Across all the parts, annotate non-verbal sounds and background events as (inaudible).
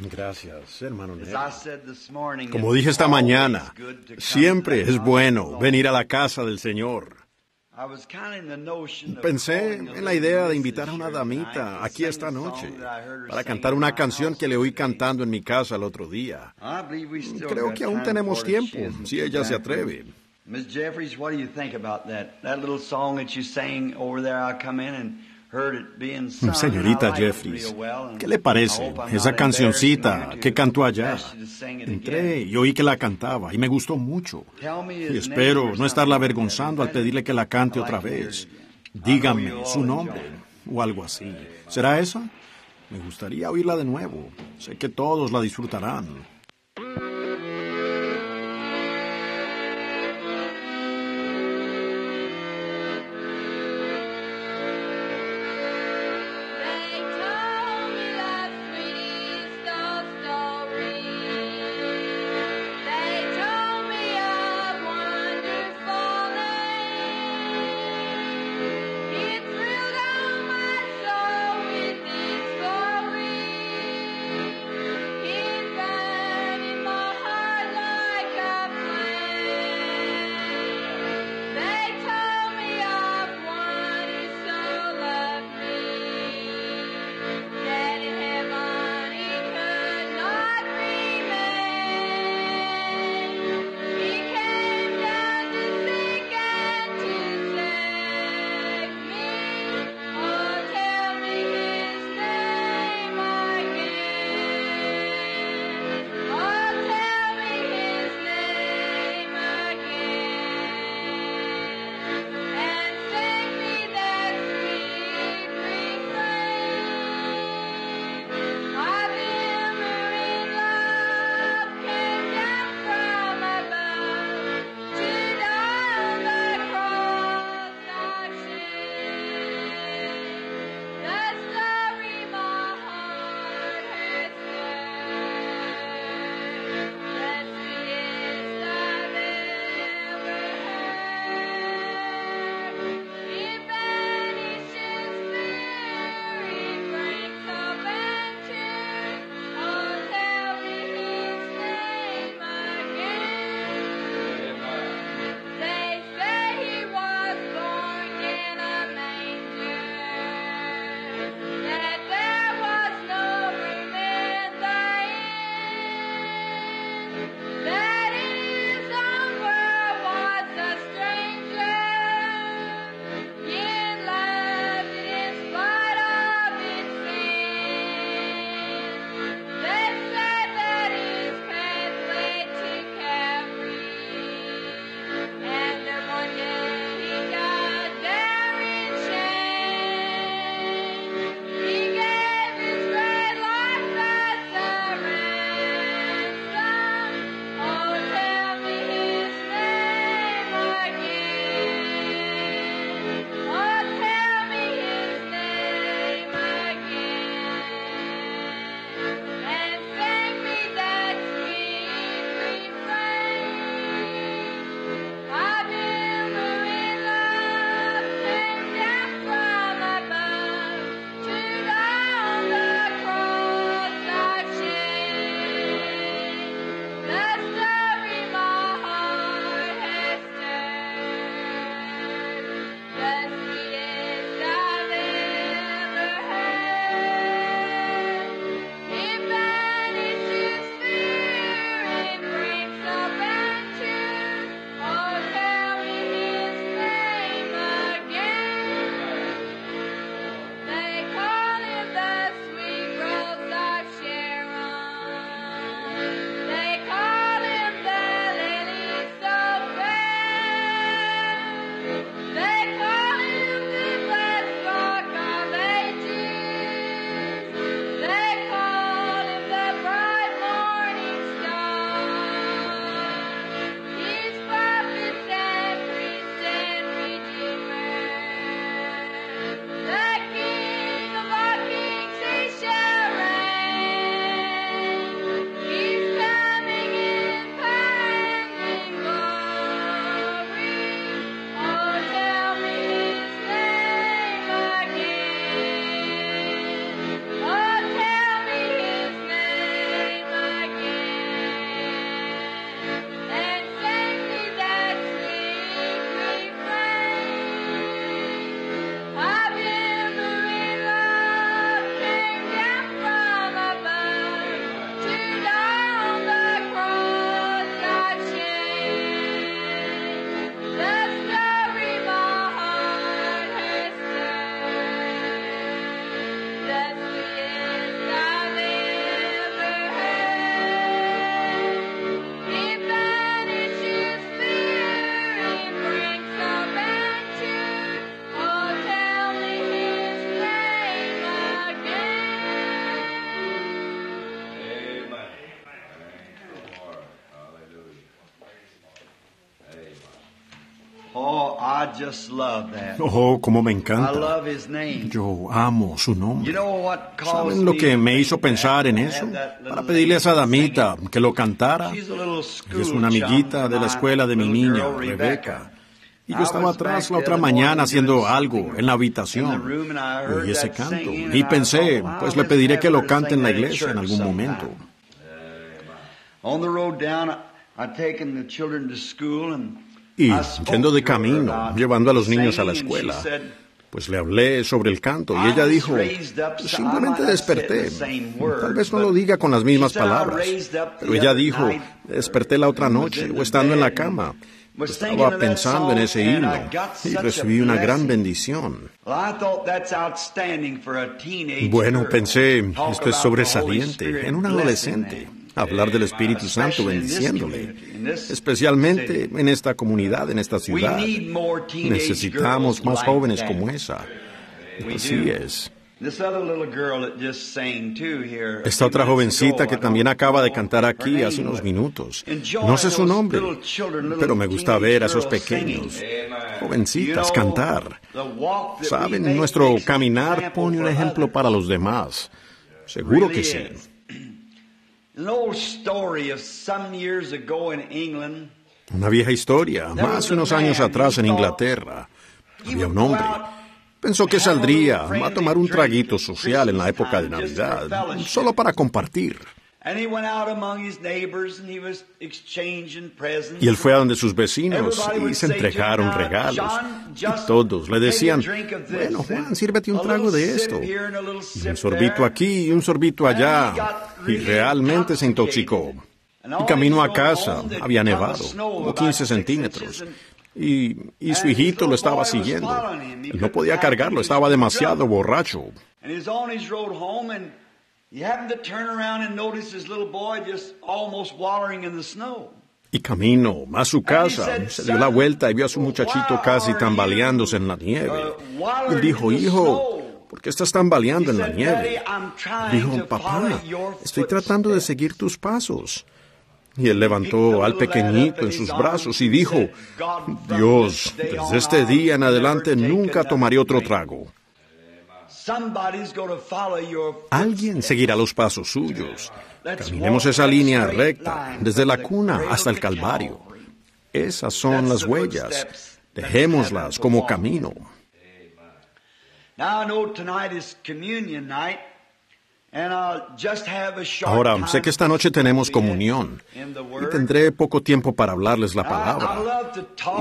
Gracias, hermano morning, Como dije esta mañana, siempre es bueno venir a la casa del Señor. I was kind of in the notion of Pensé en la idea de invitar a una damita aquí esta noche that I heard her para cantar una canción que le oí cantando en mi casa el otro día. I believe we still Creo que aún tenemos tiempo, si ella se atreve. Miss Jeffries, what do you think about that? That little song that you sang over there, I come in and sung. Señorita Jeffries, ¿qué le parece esa cancioncita que cantó allá? Entré y oí que la cantaba y me gustó mucho. Y espero no estarla avergonzando al pedirle que la cante otra vez. Dígame su nombre o algo así. ¿Será esa? Me gustaría oírla de nuevo. Sé que todos la disfrutarán. Oh, cómo me I encanta. love his name. Yo amo su You nombre. know what caused ¿Saben lo que me hizo pensar en eso? Para pedirle a esa damita que lo cantara. Ella es una amiguita de la escuela de mi niña, Rebeca. Y yo estaba atrás la otra mañana haciendo algo en la habitación. Oí ese canto y pensé, pues le pediré que lo cante en la iglesia en algún momento. On the road down, I'd taken the children to school and Y yendo de camino, llevando a los niños a la escuela, pues le hablé sobre el canto y ella dijo, raised up, "Pues so I simplemente desperté. Tal vez no lo diga con las mismas palabras, pero ella dijo, desperté la otra noche o estando en la cama. Estaba pensando en ese himno y recibí una gran bendición. Bueno, pensé, esto es sobresaliente en un adolescente. Hablar del Espíritu Santo in this bendiciéndole, especialmente en esta comunidad, en esta ciudad. Necesitamos más jóvenes como esa. Así es. Esta otra jovencita que también acaba de cantar aquí hace unos minutos. No sé su nombre, pero me gusta ver a esos pequeños, jovencitas, cantar. Saben, nuestro caminar pone un ejemplo para los demás. Seguro que sí. Una vieja historia, más de unos años atrás en Inglaterra. Había un hombre. Pensó que saldría a tomar un traguito social en la época de Navidad, solo para compartir. Y él fue a donde sus vecinos y se entregaron "Now, regalos. Y todos le decían, bueno, Juan, sírvete un trago de esto. Y un sorbito there." aquí y un sorbito allá. Y realmente se intoxicó. Y camino a casa, había nevado, como 15 centímetros. Y, y su hijito lo estaba siguiendo. Él no podía cargarlo, estaba demasiado borracho. Y camino a su casa, se dio la vuelta y vio a su muchachito casi tambaleándose en la nieve. Y dijo, hijo, ¿por qué estás tambaleando en la nieve? Dijo, papá, estoy tratando de seguir tus pasos. Y él levantó al pequeñito en sus brazos y dijo, Dios, desde este día en adelante nunca tomaré otro trago. Alguien seguirá los pasos suyos. Caminemos esa línea recta, desde la cuna hasta el Calvario. Esas son las huellas. Dejémoslas como camino. Ahora, sé que esta noche tenemos comunión y tendré poco tiempo para hablarles la palabra.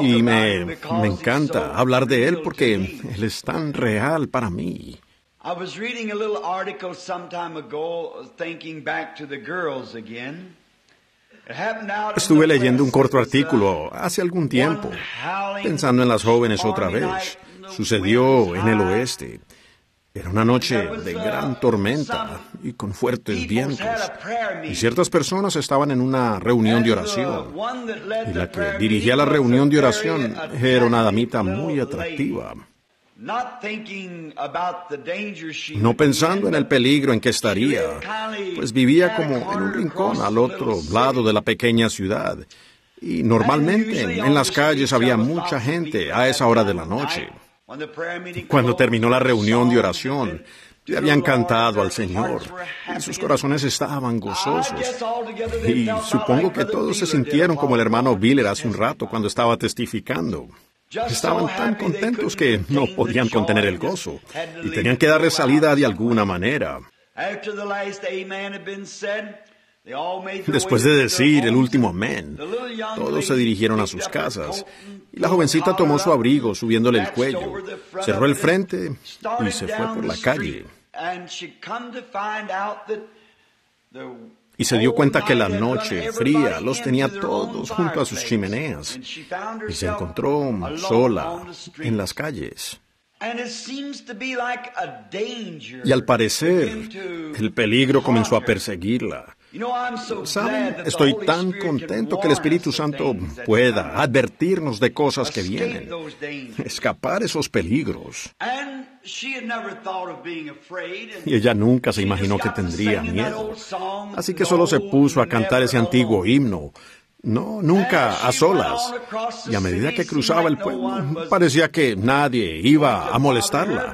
Y me, me encanta hablar de él porque él es tan real para mí. I was reading a little article some time ago, thinking back to the girls again. It happened out in Estuve leyendo un corto artículo hace algún tiempo, pensando en las jóvenes otra vez. Sucedió en el oeste. Era una noche de gran tormenta y con fuertes vientos. Y ciertas personas estaban en una reunión de oración. Y la que dirigía la reunión de oración era una damita muy atractiva. No pensando en el peligro en que estaría, pues vivía como en un rincón al otro lado de la pequeña ciudad. Y normalmente en las calles había mucha gente a esa hora de la noche. Cuando terminó la reunión de oración, le habían cantado al Señor y sus corazones estaban gozosos. Y supongo que todos se sintieron como el hermano Biller hace un rato cuando estaba testificando. Estaban tan contentos que no podían contener el gozo y tenían que darle salida de alguna manera. Después de decir el último amén, todos se dirigieron a sus casas y la jovencita tomó su abrigo subiéndole el cuello, cerró el frente y se fue por la calle. Y se dio cuenta que la noche fría los tenía todos junto a sus chimeneas y se encontró sola en las calles. Y al parecer, el peligro comenzó a perseguirla. Saben, estoy tan contento que el Espíritu Santo pueda advertirnos de cosas que vienen, escapar esos peligros. Y ella nunca se imaginó que tendría miedo. Así que solo se puso a cantar ese antiguo himno. No, nunca a solas. Y a medida que cruzaba el pueblo, parecía que nadie iba a molestarla.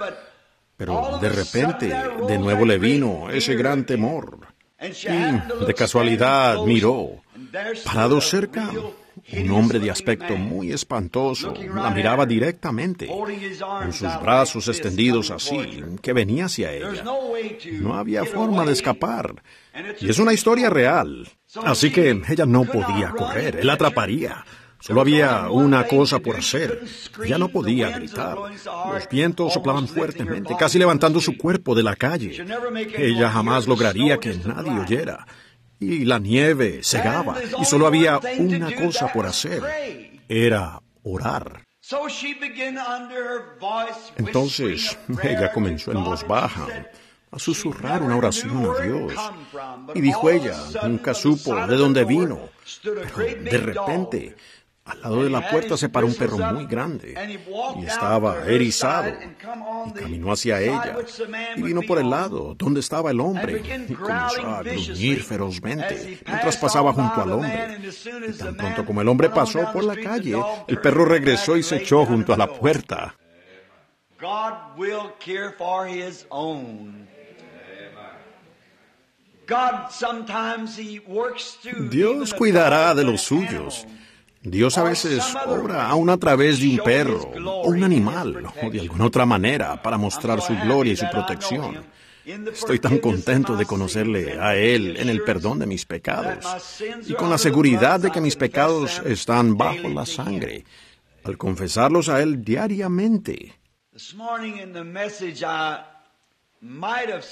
Pero de repente, de nuevo le vino ese gran temor. Y de casualidad miró. Parado cerca, un hombre de aspecto muy espantoso la miraba directamente, con sus brazos extendidos así, que venía hacia ella. No había forma de escapar. Y es una historia real. Así que ella no podía correr, él atraparía. Solo había una cosa por hacer. Ya no podía gritar. Los vientos soplaban fuertemente, casi levantando su cuerpo de la calle. Ella jamás lograría que nadie oyera. Y la nieve cegaba, y solo había una cosa por hacer. Era orar. Entonces ella comenzó en voz baja a susurrar una oración a Dios. Y dijo ella, nunca supo de dónde vino. Pero de repente, al lado de la puerta se paró un perro muy grande y estaba erizado y caminó hacia ella y vino por el lado donde estaba el hombre y comenzó a gruñir ferozmente mientras pasaba junto al hombre. Y tan pronto como el hombre pasó por la calle, el perro regresó y se echó junto a la puerta. Dios cuidará de los suyos. Dios a veces obra aún a través de un perro o un animal o de alguna otra manera para mostrar su gloria y su protección. Estoy tan contento de conocerle a Él en el perdón de mis pecados y con la seguridad de que mis pecados están bajo la sangre. Al confesarlos a Él diariamente.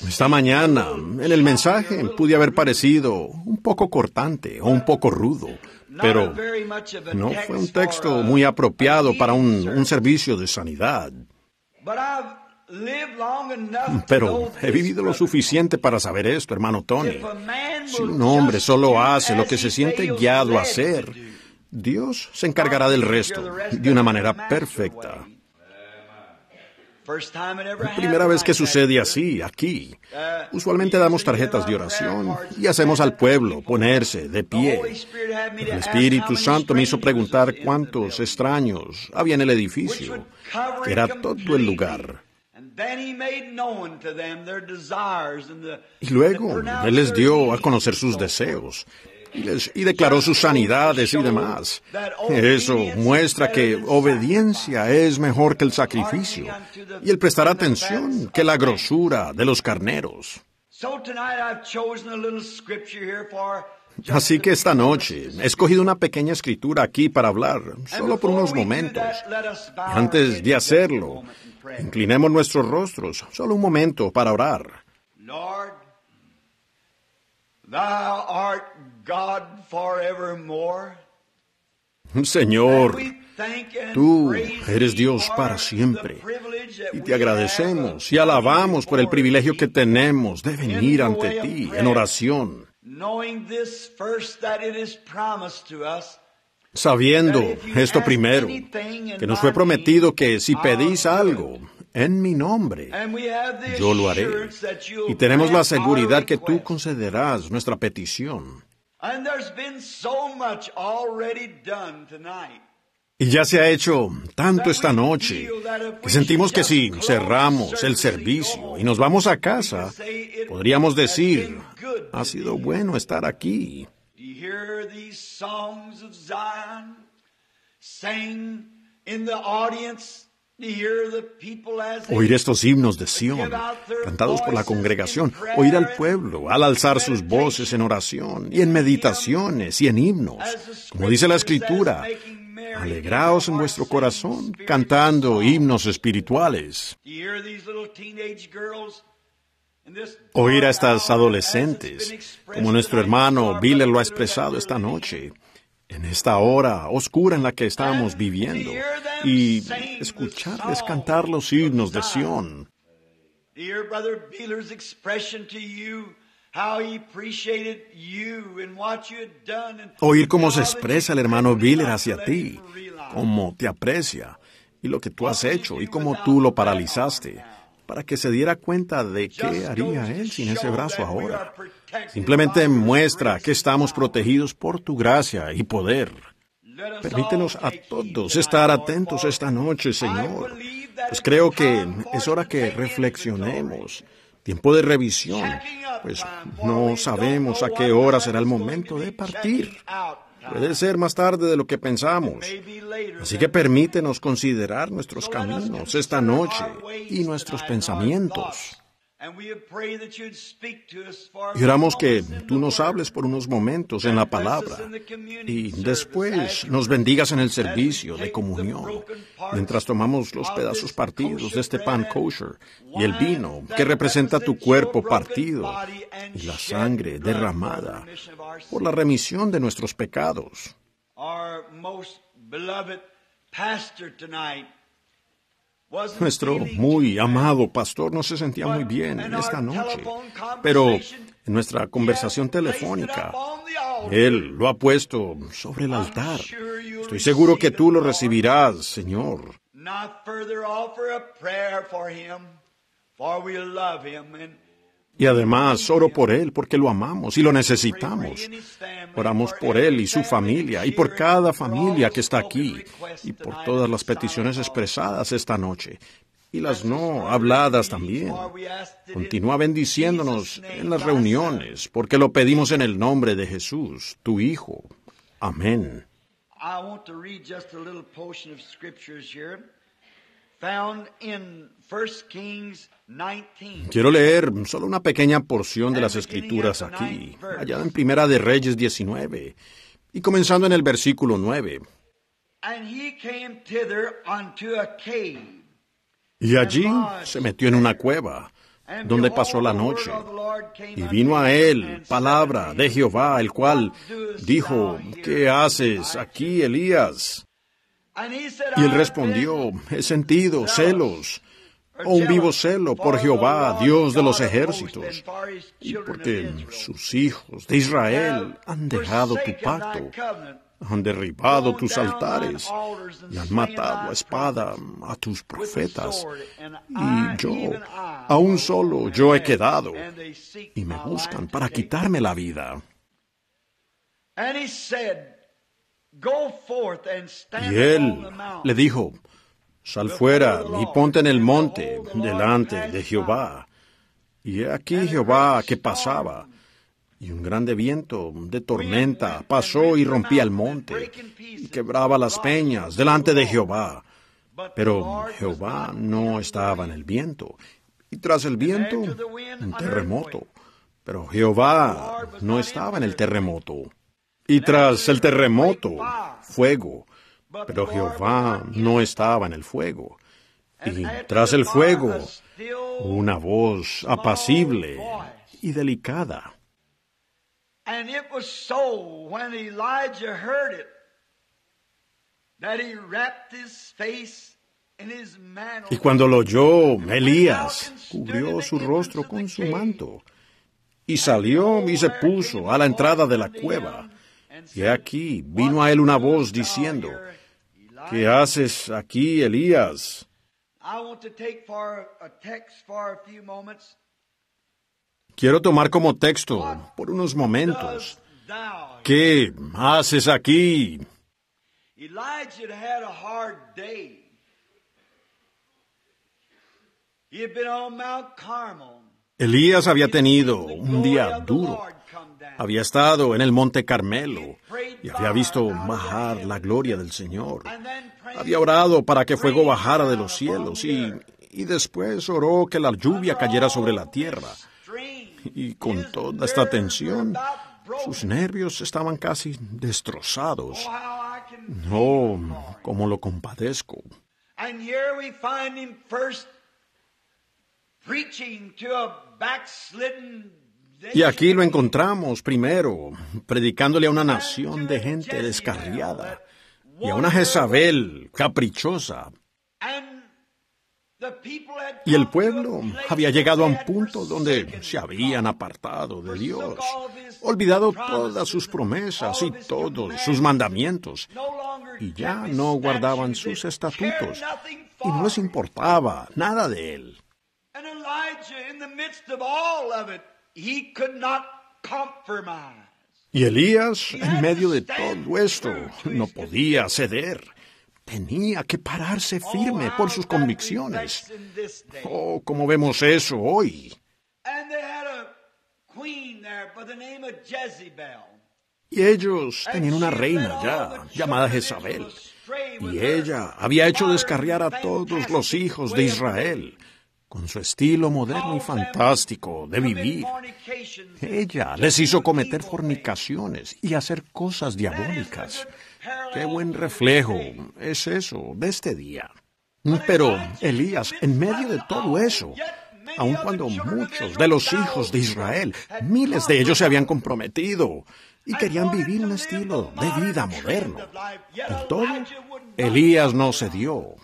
Esta mañana, en el mensaje, pude haber parecido un poco cortante o un poco rudo, pero no fue un texto muy apropiado para un, un servicio de sanidad. Pero he vivido lo suficiente para saber esto, hermano Tony. Si un hombre solo hace lo que se siente guiado a hacer, Dios se encargará del resto de una manera perfecta. Primera vez que sucede así, aquí. Usualmente damos tarjetas de oración y hacemos al pueblo ponerse de pie. El Espíritu Santo me hizo preguntar cuántos extraños había en el edificio, que era todo el lugar. Y luego Él les dio a conocer sus deseos y, declaró sus sanidades y demás. Eso muestra que obediencia es mejor que el sacrificio y el prestar atención que la grosura de los carneros. Así que esta noche he escogido una pequeña escritura aquí para hablar, solo por unos momentos. antes de hacerlo, inclinemos nuestros rostros, solo un momento para orar. Lord, thou art God forevermore. Señor, tú eres Dios para siempre. Y te agradecemos y alabamos por el privilegio que tenemos de venir ante ti en oración, sabiendo esto primero, que nos fue prometido que si pedís algo en mi nombre, yo lo haré. Y tenemos la seguridad que tú concederás nuestra petición. Y ya se ha hecho tanto esta noche que sentimos que si cerramos el servicio y nos vamos a casa, podríamos decir, ha sido bueno estar aquí. Sang in the audience? Oír estos himnos de Sión, cantados por la congregación, oír al pueblo al alzar sus voces en oración y en meditaciones y en himnos. Como dice la Escritura, alegraos en vuestro corazón cantando himnos espirituales. Oír a estas adolescentes, como nuestro hermano Biller lo ha expresado esta noche, en esta hora oscura en la que estamos viviendo, y escucharles cantar los himnos de Sión. Brother Beeler's expression to you, Oír cómo se expresa el hermano Biller hacia ti, cómo te aprecia y lo que tú has hecho y cómo tú lo paralizaste para que se diera cuenta de qué haría Él sin ese brazo ahora. Simplemente muestra que estamos protegidos por tu gracia y poder. Permítenos a todos estar atentos esta noche, Señor. Pues creo que es hora que reflexionemos. Tiempo de revisión, pues no sabemos a qué hora será el momento de partir. Puede ser más tarde de lo que pensamos. Así que permítenos considerar nuestros caminos esta noche y nuestros pensamientos. Y oramos que tú nos hables por unos momentos en la palabra y después nos bendigas en el servicio de comunión. mientras tomamos los pedazos partidos de este pan kosher y el vino que representa tu cuerpo partido y la sangre derramada por la remisión de nuestros pecados. Nuestro muy amado pastor no se sentía muy bien en esta noche, pero en nuestra conversación telefónica, él lo ha puesto sobre el altar. Estoy seguro que tú lo recibirás, Señor. Y además oro por él porque lo amamos y lo necesitamos. Oramos por él y su familia y por cada familia que está aquí y por todas las peticiones expresadas esta noche y las no habladas también. Continúa bendiciéndonos en las reuniones porque lo pedimos en el nombre de Jesús, tu Hijo. Amén. Quiero leer solo una pequeña porción de las escrituras aquí, allá en Primera de Reyes 19, y comenzando en el versículo 9. And he came thither unto a cave. Y allí se metió en una cueva, donde pasó la noche. Y vino a él palabra de Jehová, el cual dijo, ¿qué haces aquí, Elías? Y él "I respondió, he sentido celos, o un vivo celo por Jehová, Dios de los ejércitos, y porque sus hijos de Israel han dejado tu pacto, han derribado tus altares y han matado a espada a tus profetas. Y yo, aún solo yo he quedado, y me buscan para quitarme la vida. Y él le dijo, Sal fuera y ponte en el monte delante de Jehová. Y he aquí Jehová que pasaba, y un grande viento de tormenta pasó y rompía el monte, y quebraba las peñas delante de Jehová. Pero Jehová no estaba en el viento, y tras el viento un terremoto. Pero Jehová no estaba en el terremoto. Y tras el terremoto, fuego. Pero Jehová no estaba en el fuego. Y tras el fuego, una voz apacible y delicada. Y cuando lo oyó, Elías cubrió su rostro con su manto y salió y se puso a la entrada de la cueva. Y aquí vino a él una voz diciendo, ¿qué haces aquí, Elías? I want to take for a text for a few moments. Quiero tomar como texto por unos momentos. ¿Qué haces aquí? Elijah had had a hard day. He had been on Mount Carmel. Elías había tenido un día duro. Había estado en el monte Carmelo y había visto bajar la gloria del Señor. Había orado para que fuego bajara de los cielos y, y después oró que la lluvia cayera sobre la tierra. Y con toda esta tensión, sus nervios estaban casi destrozados. Oh, cómo lo compadezco. Y aquí lo encontramos primero, predicándole a una nación de gente descarriada y a una Jezabel caprichosa. Y el pueblo había llegado a un punto donde se habían apartado de Dios, olvidado todas sus promesas y todos sus mandamientos, y ya no guardaban sus estatutos, y no les importaba nada de él. Y Elías, en medio de todo esto, no podía ceder. Tenía que pararse firme por sus convicciones. Oh, como vemos eso hoy. And they had a queen there by the name of Jezebel. Y ellos tenían una reina ya, llamada Jezabel. Y ella había hecho descarriar a todos los hijos de Israel con su estilo moderno y fantástico de vivir. Ella les hizo cometer fornicaciones y hacer cosas diabólicas. Qué buen reflejo es eso de este día. Pero Elías, en medio de todo eso, aun cuando muchos de los hijos de Israel, miles de ellos se habían comprometido y querían vivir un estilo de vida moderno. En todo, Elías no cedió.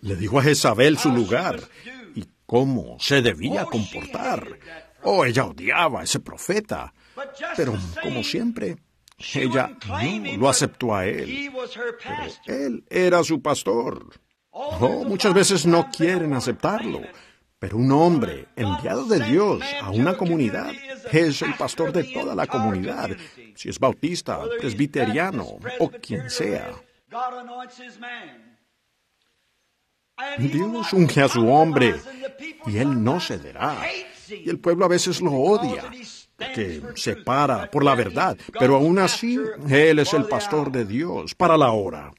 Le dijo a Jezabel su lugar y cómo se debía comportar. Oh, ella odiaba a ese profeta. Pero, como siempre, ella no lo aceptó a él. Pero él era su pastor. Oh, muchas veces no quieren aceptarlo. Pero un hombre enviado de Dios a una comunidad es el pastor de toda la comunidad, si es bautista, presbiteriano o quien sea. God anoints his man. And he will Dios unge a su hombre y él no cederá. Y el pueblo a veces lo odia porque se para por la verdad, pero aún así él es el pastor de Dios para la hora.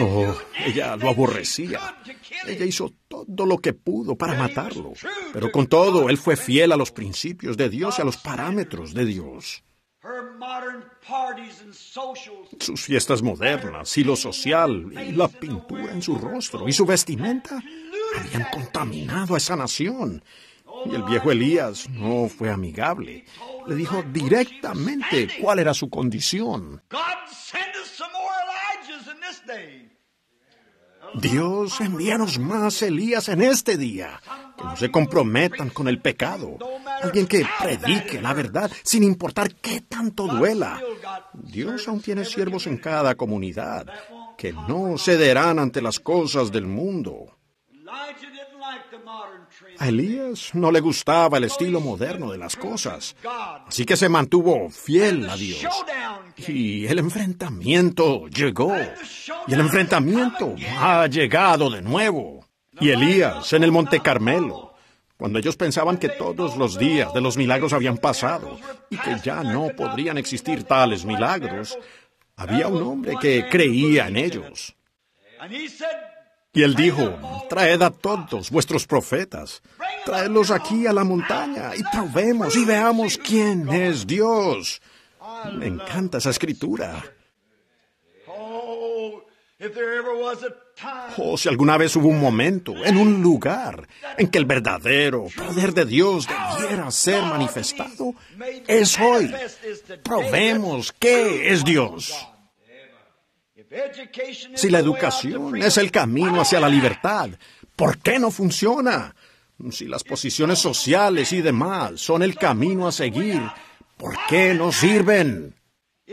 Oh, ella lo aborrecía. Ella hizo todo lo que pudo para matarlo, pero con todo él fue fiel a los principios de Dios y a los parámetros de Dios. Her modern parties and socials Sus fiestas modernas y lo social y la pintura en su rostro y su vestimenta habían contaminado a esa nación. Y el viejo Elías no fue amigable. Le dijo directamente cuál era su condición. Dios, envíanos más Elías en este día, que no se comprometan con el pecado. Alguien que predique la verdad sin importar qué tanto duela. Dios aún tiene siervos en cada comunidad que no cederán ante las cosas del mundo. A Elías no le gustaba el estilo moderno de las cosas, así que se mantuvo fiel a Dios. Y el enfrentamiento llegó. Y el enfrentamiento ha llegado de nuevo. Y Elías en el Monte Carmelo, cuando ellos pensaban que todos los días de los milagros habían pasado y que ya no podrían existir tales milagros, había un hombre que creía en ellos. Y él dijo, traed a todos vuestros profetas, traedlos aquí a la montaña y probemos y veamos quién es Dios. Me encanta esa escritura. Oh, si alguna vez hubo un momento, en un lugar, en que el verdadero poder de Dios debiera ser manifestado, es hoy. Probemos qué es Dios. Si la educación es el camino hacia la libertad, ¿por qué no funciona? Si las posiciones sociales y demás son el camino a seguir, ¿por qué no sirven?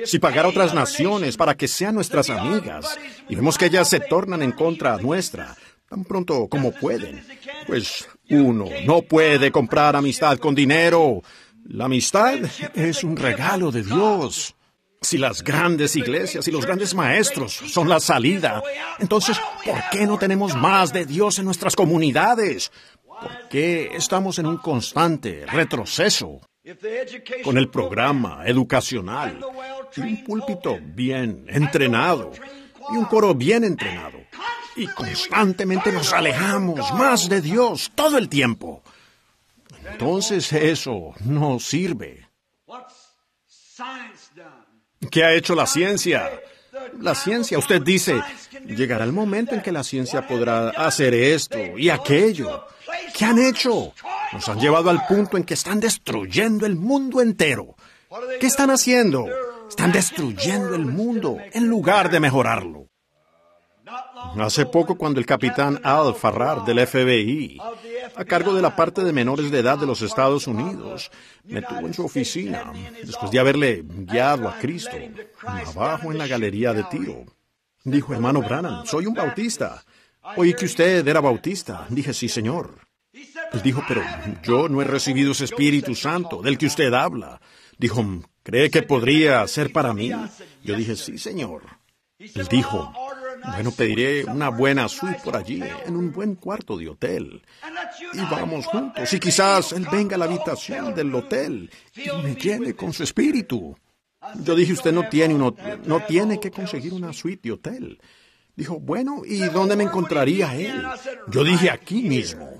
Si pagar a otras naciones para que sean nuestras amigas y vemos que ellas se tornan en contra nuestra, tan pronto como pueden, pues uno no puede comprar amistad con dinero. La amistad es un regalo de Dios. Si las grandes iglesias y los grandes maestros son la salida, entonces, ¿por qué no tenemos más de Dios en nuestras comunidades? ¿Por qué estamos en un constante retroceso? Con el programa educacional y un púlpito bien entrenado y un coro bien entrenado. Y constantemente nos alejamos más de Dios todo el tiempo. Entonces eso no sirve. ¿Qué ha hecho la ciencia? La ciencia, usted dice, llegará el momento en que la ciencia podrá hacer esto y aquello. ¿Qué han hecho? Nos han llevado al punto en que están destruyendo el mundo entero. ¿Qué están haciendo? Están destruyendo el mundo en lugar de mejorarlo. Hace poco cuando el capitán Al Farrar del FBI, a cargo de la parte de menores de edad de los Estados Unidos, me tuvo en su oficina después de haberle guiado a Cristo abajo en la galería de tiro. Dijo, hermano Branham, soy un bautista. Oí que usted era bautista. Dije, sí, señor. Él dijo, pero yo no he recibido ese Espíritu Santo del que usted habla. Dijo, ¿cree que podría ser para mí? Yo dije, sí, señor. Él dijo, bueno, pediré una buena suite por allí, en un buen cuarto de hotel. Y vamos juntos. Y quizás él venga a la habitación del hotel y me llene con su espíritu. Yo dije, usted no tiene, no tiene que conseguir una suite de hotel. Dijo, bueno, ¿y dónde me encontraría él? Yo dije, aquí mismo.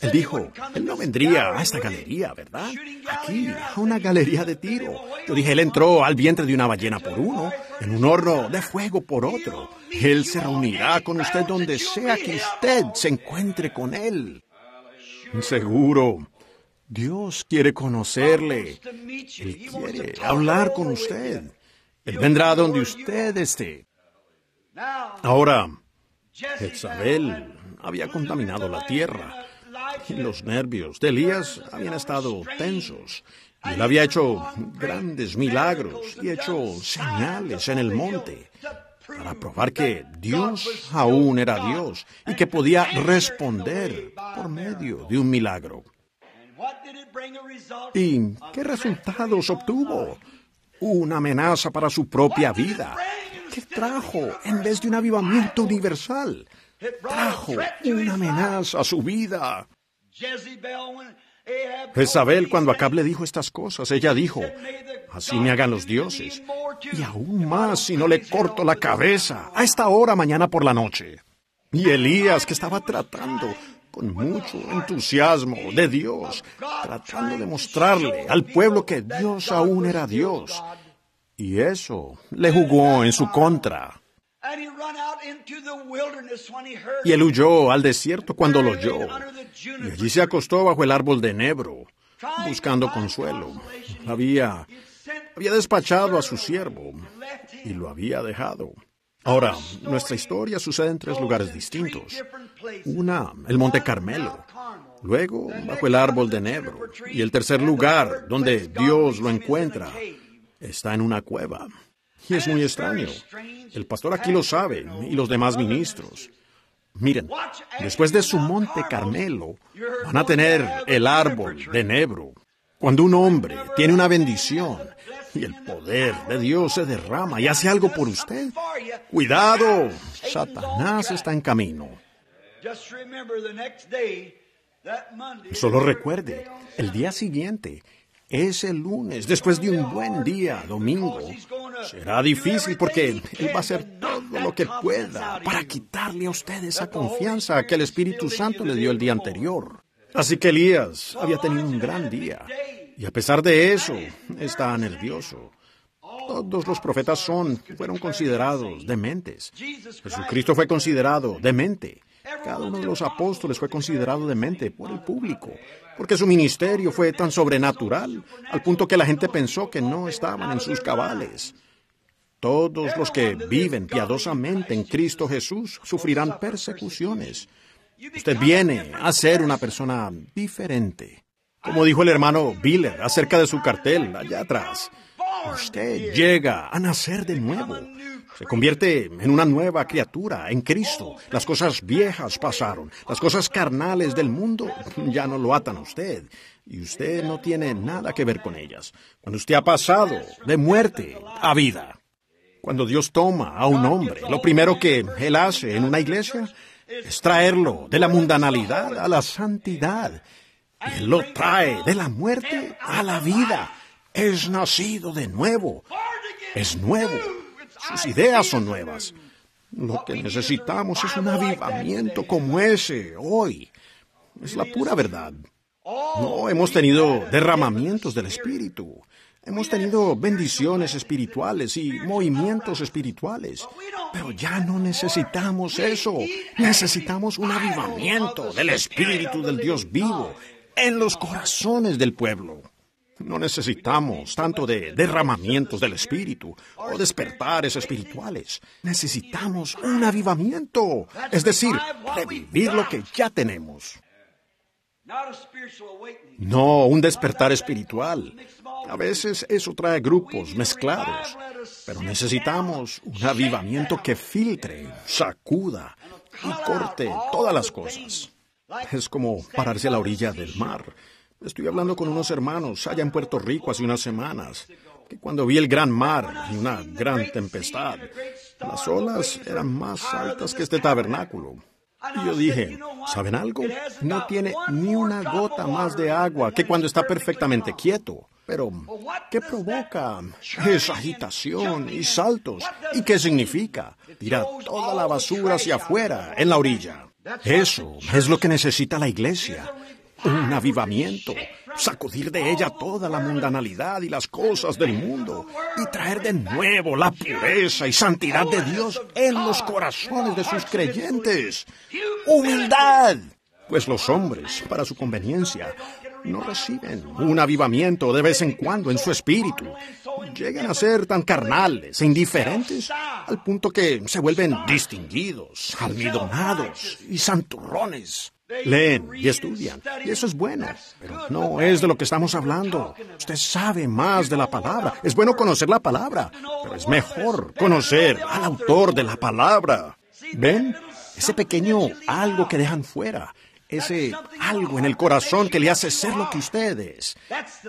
Él dijo, él no vendría a esta galería, ¿verdad? Aquí, a una galería de tiro. Yo dije, él entró al vientre de una ballena por uno, en un horno de fuego por otro. Él se reunirá con usted donde sea que usted se encuentre con él. Seguro. Dios quiere conocerle. Él quiere hablar con usted. Él vendrá donde usted esté. Ahora, Jezabel había contaminado la tierra los nervios de Elías habían estado tensos. Él había hecho grandes milagros y hecho señales en el monte para probar que Dios aún era Dios y que podía responder por medio de un milagro. ¿Y qué resultados obtuvo? Una amenaza para su propia vida. ¿Qué trajo en vez de un avivamiento universal? Trajo una amenaza a su vida. Jezabel, cuando Acab le dijo estas cosas, ella dijo, así me hagan los dioses, y aún más si no le corto la cabeza a esta hora mañana por la noche. Y Elías, que estaba tratando con mucho entusiasmo de Dios, tratando de mostrarle al pueblo que Dios aún era Dios. Y eso le jugó en su contra. Y él huyó al desierto cuando lo oyó. Y allí se acostó bajo el árbol de enebro, buscando consuelo. Había, había despachado a su siervo y lo había dejado. Ahora, nuestra historia sucede en tres lugares distintos. Una, el Monte Carmelo. Luego, bajo el árbol de enebro. Y el tercer lugar, donde Dios lo encuentra, está en una cueva. Y es muy extraño. El pastor aquí lo sabe y los demás ministros. Miren, después de su monte Carmelo, van a tener el árbol de enebro. Cuando un hombre tiene una bendición y el poder de Dios se derrama y hace algo por usted, cuidado, Satanás está en camino. Solo recuerde, el día siguiente, ese lunes, después de un buen día, domingo, será difícil porque Él va a hacer todo lo que pueda para quitarle a usted esa confianza que el Espíritu Santo le dio el día anterior. Así que Elías había tenido un gran día y a pesar de eso está nervioso. Todos los profetas son, fueron considerados dementes. Jesucristo fue considerado demente. Cada uno de los apóstoles fue considerado demente por el público, porque su ministerio fue tan sobrenatural, al punto que la gente pensó que no estaban en sus cabales. Todos los que viven piadosamente en Cristo Jesús sufrirán persecuciones. Usted viene a ser una persona diferente. Como dijo el hermano Biller acerca de su cartel allá atrás, usted llega a nacer de nuevo. Se convierte en una nueva criatura en Cristo. Las cosas viejas pasaron. Las cosas carnales del mundo (laughs) ya no lo atan a usted. Y usted no tiene nada que ver con ellas. Cuando usted ha pasado de muerte a vida. Cuando Dios toma a un hombre, lo primero que Él hace en una iglesia es traerlo de la mundanalidad a la santidad. Él lo trae de la muerte a la vida. Es nacido de nuevo. Es nuevo. Sus ideas son nuevas. Lo que necesitamos es un avivamiento como ese hoy. Es la pura verdad. No hemos tenido derramamientos del Espíritu. Hemos tenido bendiciones espirituales y movimientos espirituales. Pero ya no necesitamos eso. Necesitamos un avivamiento del Espíritu del Dios vivo en los corazones del pueblo. No necesitamos tanto de derramamientos del Espíritu o despertares espirituales. Necesitamos un avivamiento, es decir, revivir lo que ya tenemos. No, un despertar espiritual. A veces eso trae grupos mezclados, pero necesitamos un avivamiento que filtre, sacuda y corte todas las cosas. Es como pararse a la orilla del mar. Estoy hablando con unos hermanos allá en Puerto Rico hace unas semanas, que cuando vi el gran mar y una gran tempestad, las olas eran más altas que este tabernáculo. Y yo dije, ¿saben algo? No tiene ni una gota más de agua que cuando está perfectamente quieto. Pero, ¿qué provoca esa agitación y saltos? ¿Y qué significa? Tira toda la basura hacia afuera, en la orilla. Eso es lo que necesita la iglesia. Un avivamiento. Sacudir de ella toda la mundanalidad y las cosas del mundo. Y traer de nuevo la pureza y santidad de Dios en los corazones de sus creyentes. Humildad. Pues los hombres, para su conveniencia, no reciben un avivamiento de vez en cuando en su espíritu. Llegan a ser tan carnales e indiferentes al punto que se vuelven distinguidos, almidonados y santurrones. Leen y estudian, y eso es bueno, pero no es de lo que estamos hablando. Usted sabe más de la palabra. Es bueno conocer la palabra, pero es mejor conocer al autor de la palabra. ¿Ven? Ese pequeño algo que dejan fuera ese algo en el corazón que le hace ser lo que usted es.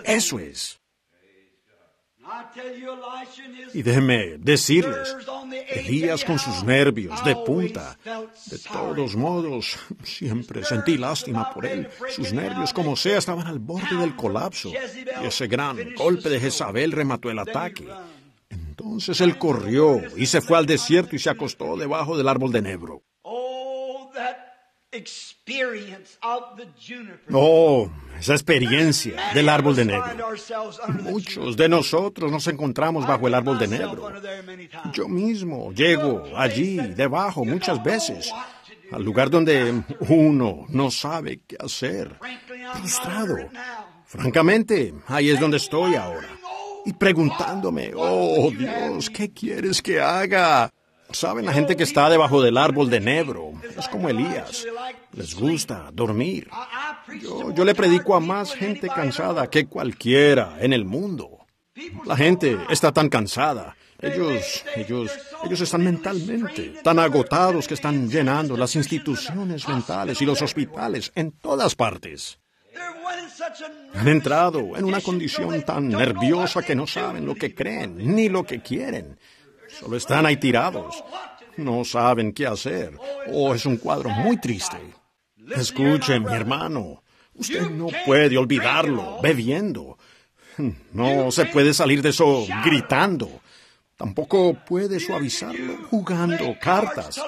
Eso es. Y déjeme decirles, Elías con sus nervios de punta, de todos modos, (laughs) siempre sentí lástima por él. Sus nervios, como sea, estaban al borde del colapso. Y ese gran golpe de Jezabel remató el ataque. Entonces él corrió y se fue al desierto y se acostó debajo del árbol de Nebro. Oh, esa experiencia del árbol de negro. Muchos de nosotros nos encontramos bajo el árbol de negro. Yo mismo llego allí, debajo, muchas veces, al lugar donde uno no sabe qué hacer, frustrado. Francamente, ahí es donde estoy ahora. Y preguntándome, oh Dios, ¿qué quieres que haga? Saben, la gente que está debajo del árbol de Nebro es como Elías. Les gusta dormir. Yo, yo, le predico a más gente cansada que cualquiera en el mundo. La gente está tan cansada. Ellos, ellos, ellos están mentalmente tan agotados que están llenando las instituciones mentales y los hospitales en todas partes. Han entrado en una condición tan nerviosa que no saben lo que creen ni lo que quieren. Solo están ahí tirados. No saben qué hacer. Oh, es un cuadro muy triste. Escuche, mi hermano. Usted no puede olvidarlo bebiendo. No se puede salir de eso gritando. Tampoco puede suavizarlo jugando cartas.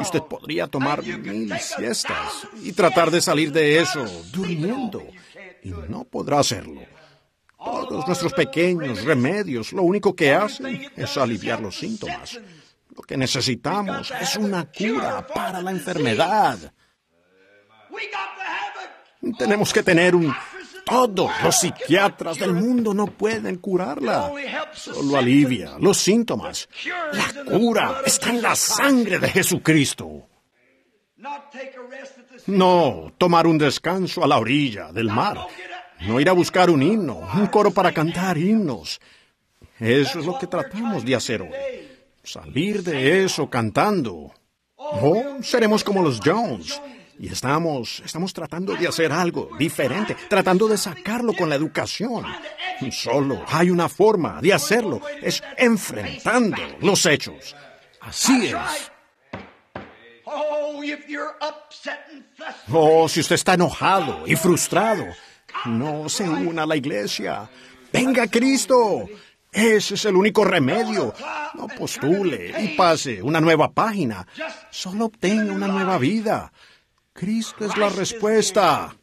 Usted podría tomar mil siestas y tratar de salir de eso durmiendo. Y no podrá hacerlo. Todos nuestros pequeños remedios lo único que hacen es aliviar los síntomas. Lo que necesitamos es una cura para la enfermedad. Tenemos que tener un... Todos los psiquiatras del mundo no pueden curarla. Solo alivia los síntomas. La cura está en la sangre de Jesucristo. No tomar un descanso a la orilla del mar. No ir a buscar un himno, un coro para cantar himnos. Eso es lo que tratamos de hacer hoy. Salir de eso cantando. Oh, seremos como los Jones. Y estamos, estamos tratando de hacer algo diferente, tratando de sacarlo con la educación. Solo hay una forma de hacerlo, es enfrentando los hechos. Así es. Oh, si usted está enojado y frustrado, no se una a la iglesia. Venga Cristo. Ese es el único remedio. No postule y pase una nueva página. Solo obtenga una nueva vida. Cristo es la respuesta.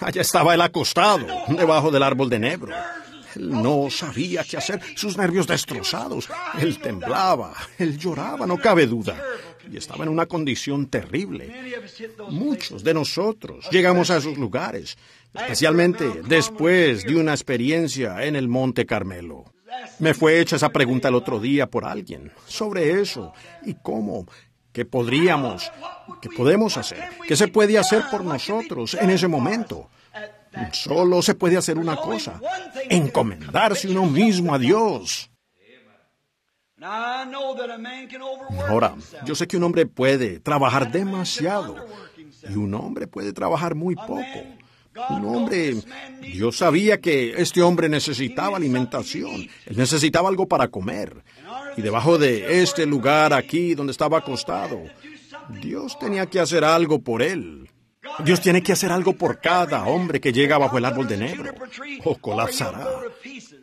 Allá estaba él acostado, debajo del árbol de Nebro. Él no sabía qué hacer, sus nervios destrozados. Él temblaba, él lloraba, no cabe duda. Y estaba en una condición terrible. Muchos de nosotros llegamos a esos lugares, especialmente después de una experiencia en el Monte Carmelo. Me fue hecha esa pregunta el otro día por alguien sobre eso y cómo ¿Qué podríamos, qué podemos hacer? ¿Qué se puede hacer por nosotros en ese momento? Solo se puede hacer una cosa, encomendarse uno mismo a Dios. Ahora, yo sé que un hombre puede trabajar demasiado y un hombre puede trabajar muy poco. Un hombre, Dios sabía que este hombre necesitaba alimentación, él necesitaba algo para comer. Y debajo de este lugar aquí donde estaba acostado, Dios tenía que hacer algo por él. Dios tiene que hacer algo por cada hombre que llega bajo el árbol de negro o colapsará.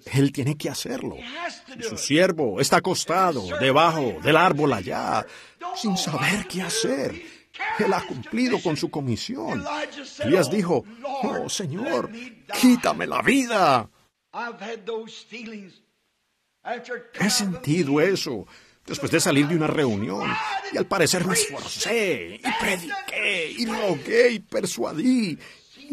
Él tiene que hacerlo. Su siervo está acostado debajo del árbol allá, sin saber qué hacer. Él ha cumplido con su comisión. Elías dijo, oh Señor, quítame la vida. He sentido eso después de salir de una reunión y al parecer me esforcé y prediqué y rogué y persuadí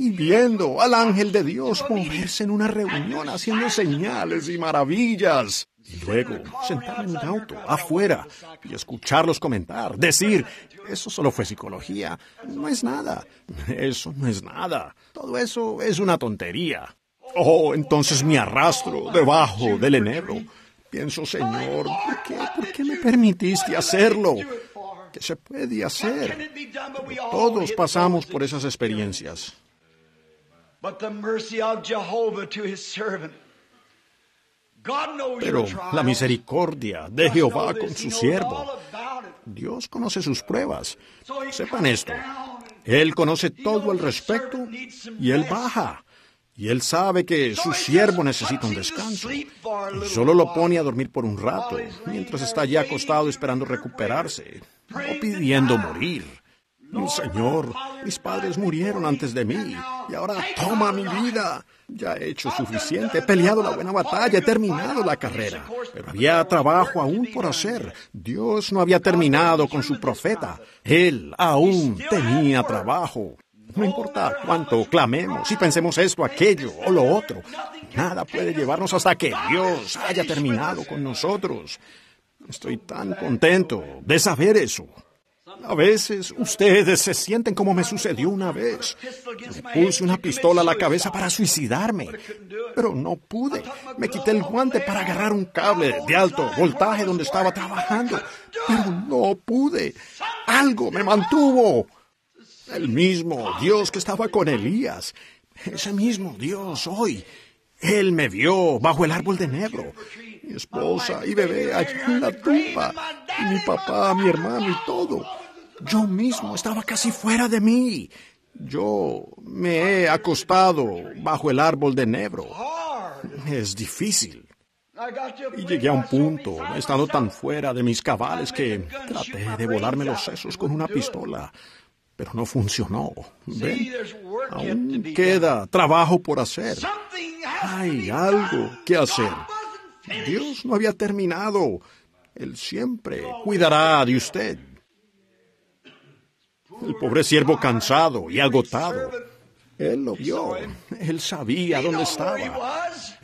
y viendo al ángel de Dios moverse en una reunión haciendo señales y maravillas. Y luego sentarme en un auto afuera y escucharlos comentar, decir, eso solo fue psicología, no es nada, eso no es nada, todo eso es una tontería. Oh, entonces me arrastro debajo del enebro. Pienso, Señor, ¿por qué, ¿por qué me permitiste hacerlo? ¿Qué se puede hacer? Todos pasamos por esas experiencias. Pero la misericordia de Jehová con su siervo. Dios conoce sus pruebas. Sepan esto. Él conoce todo al respecto y Él baja. Y Él sabe que su siervo necesita un descanso. Y solo lo pone a dormir por un rato, mientras está allí acostado esperando recuperarse, o pidiendo morir. Señor, mis padres murieron antes de mí y ahora toma mi vida. Ya he hecho suficiente, he peleado la buena batalla, he terminado la carrera, pero había trabajo aún por hacer. Dios no había terminado con su profeta, Él aún tenía trabajo. No importa cuánto clamemos y pensemos esto, aquello o lo otro, nada puede llevarnos hasta que Dios haya terminado con nosotros. Estoy tan contento de saber eso. A veces ustedes se sienten como me sucedió una vez. Me puse una pistola a la cabeza para suicidarme, pero no pude. Me quité el guante para agarrar un cable de alto voltaje donde estaba trabajando, pero no pude. Algo me mantuvo. El mismo Dios que estaba con Elías, ese mismo Dios hoy. Él me vio bajo el árbol de negro mi esposa y bebé allí en la tumba, y mi papá, mi hermano y todo. Yo mismo estaba casi fuera de mí. Yo me he acostado bajo el árbol de Nebro. Es difícil. Y llegué a un punto, estando tan fuera de mis cabales, que traté de volarme los sesos con una pistola. Pero no funcionó. ¿Ven? Aún queda trabajo por hacer. Hay algo que hacer. Dios no había terminado. Él siempre cuidará de usted. El pobre siervo cansado y agotado. Él lo vio. Él sabía dónde estaba.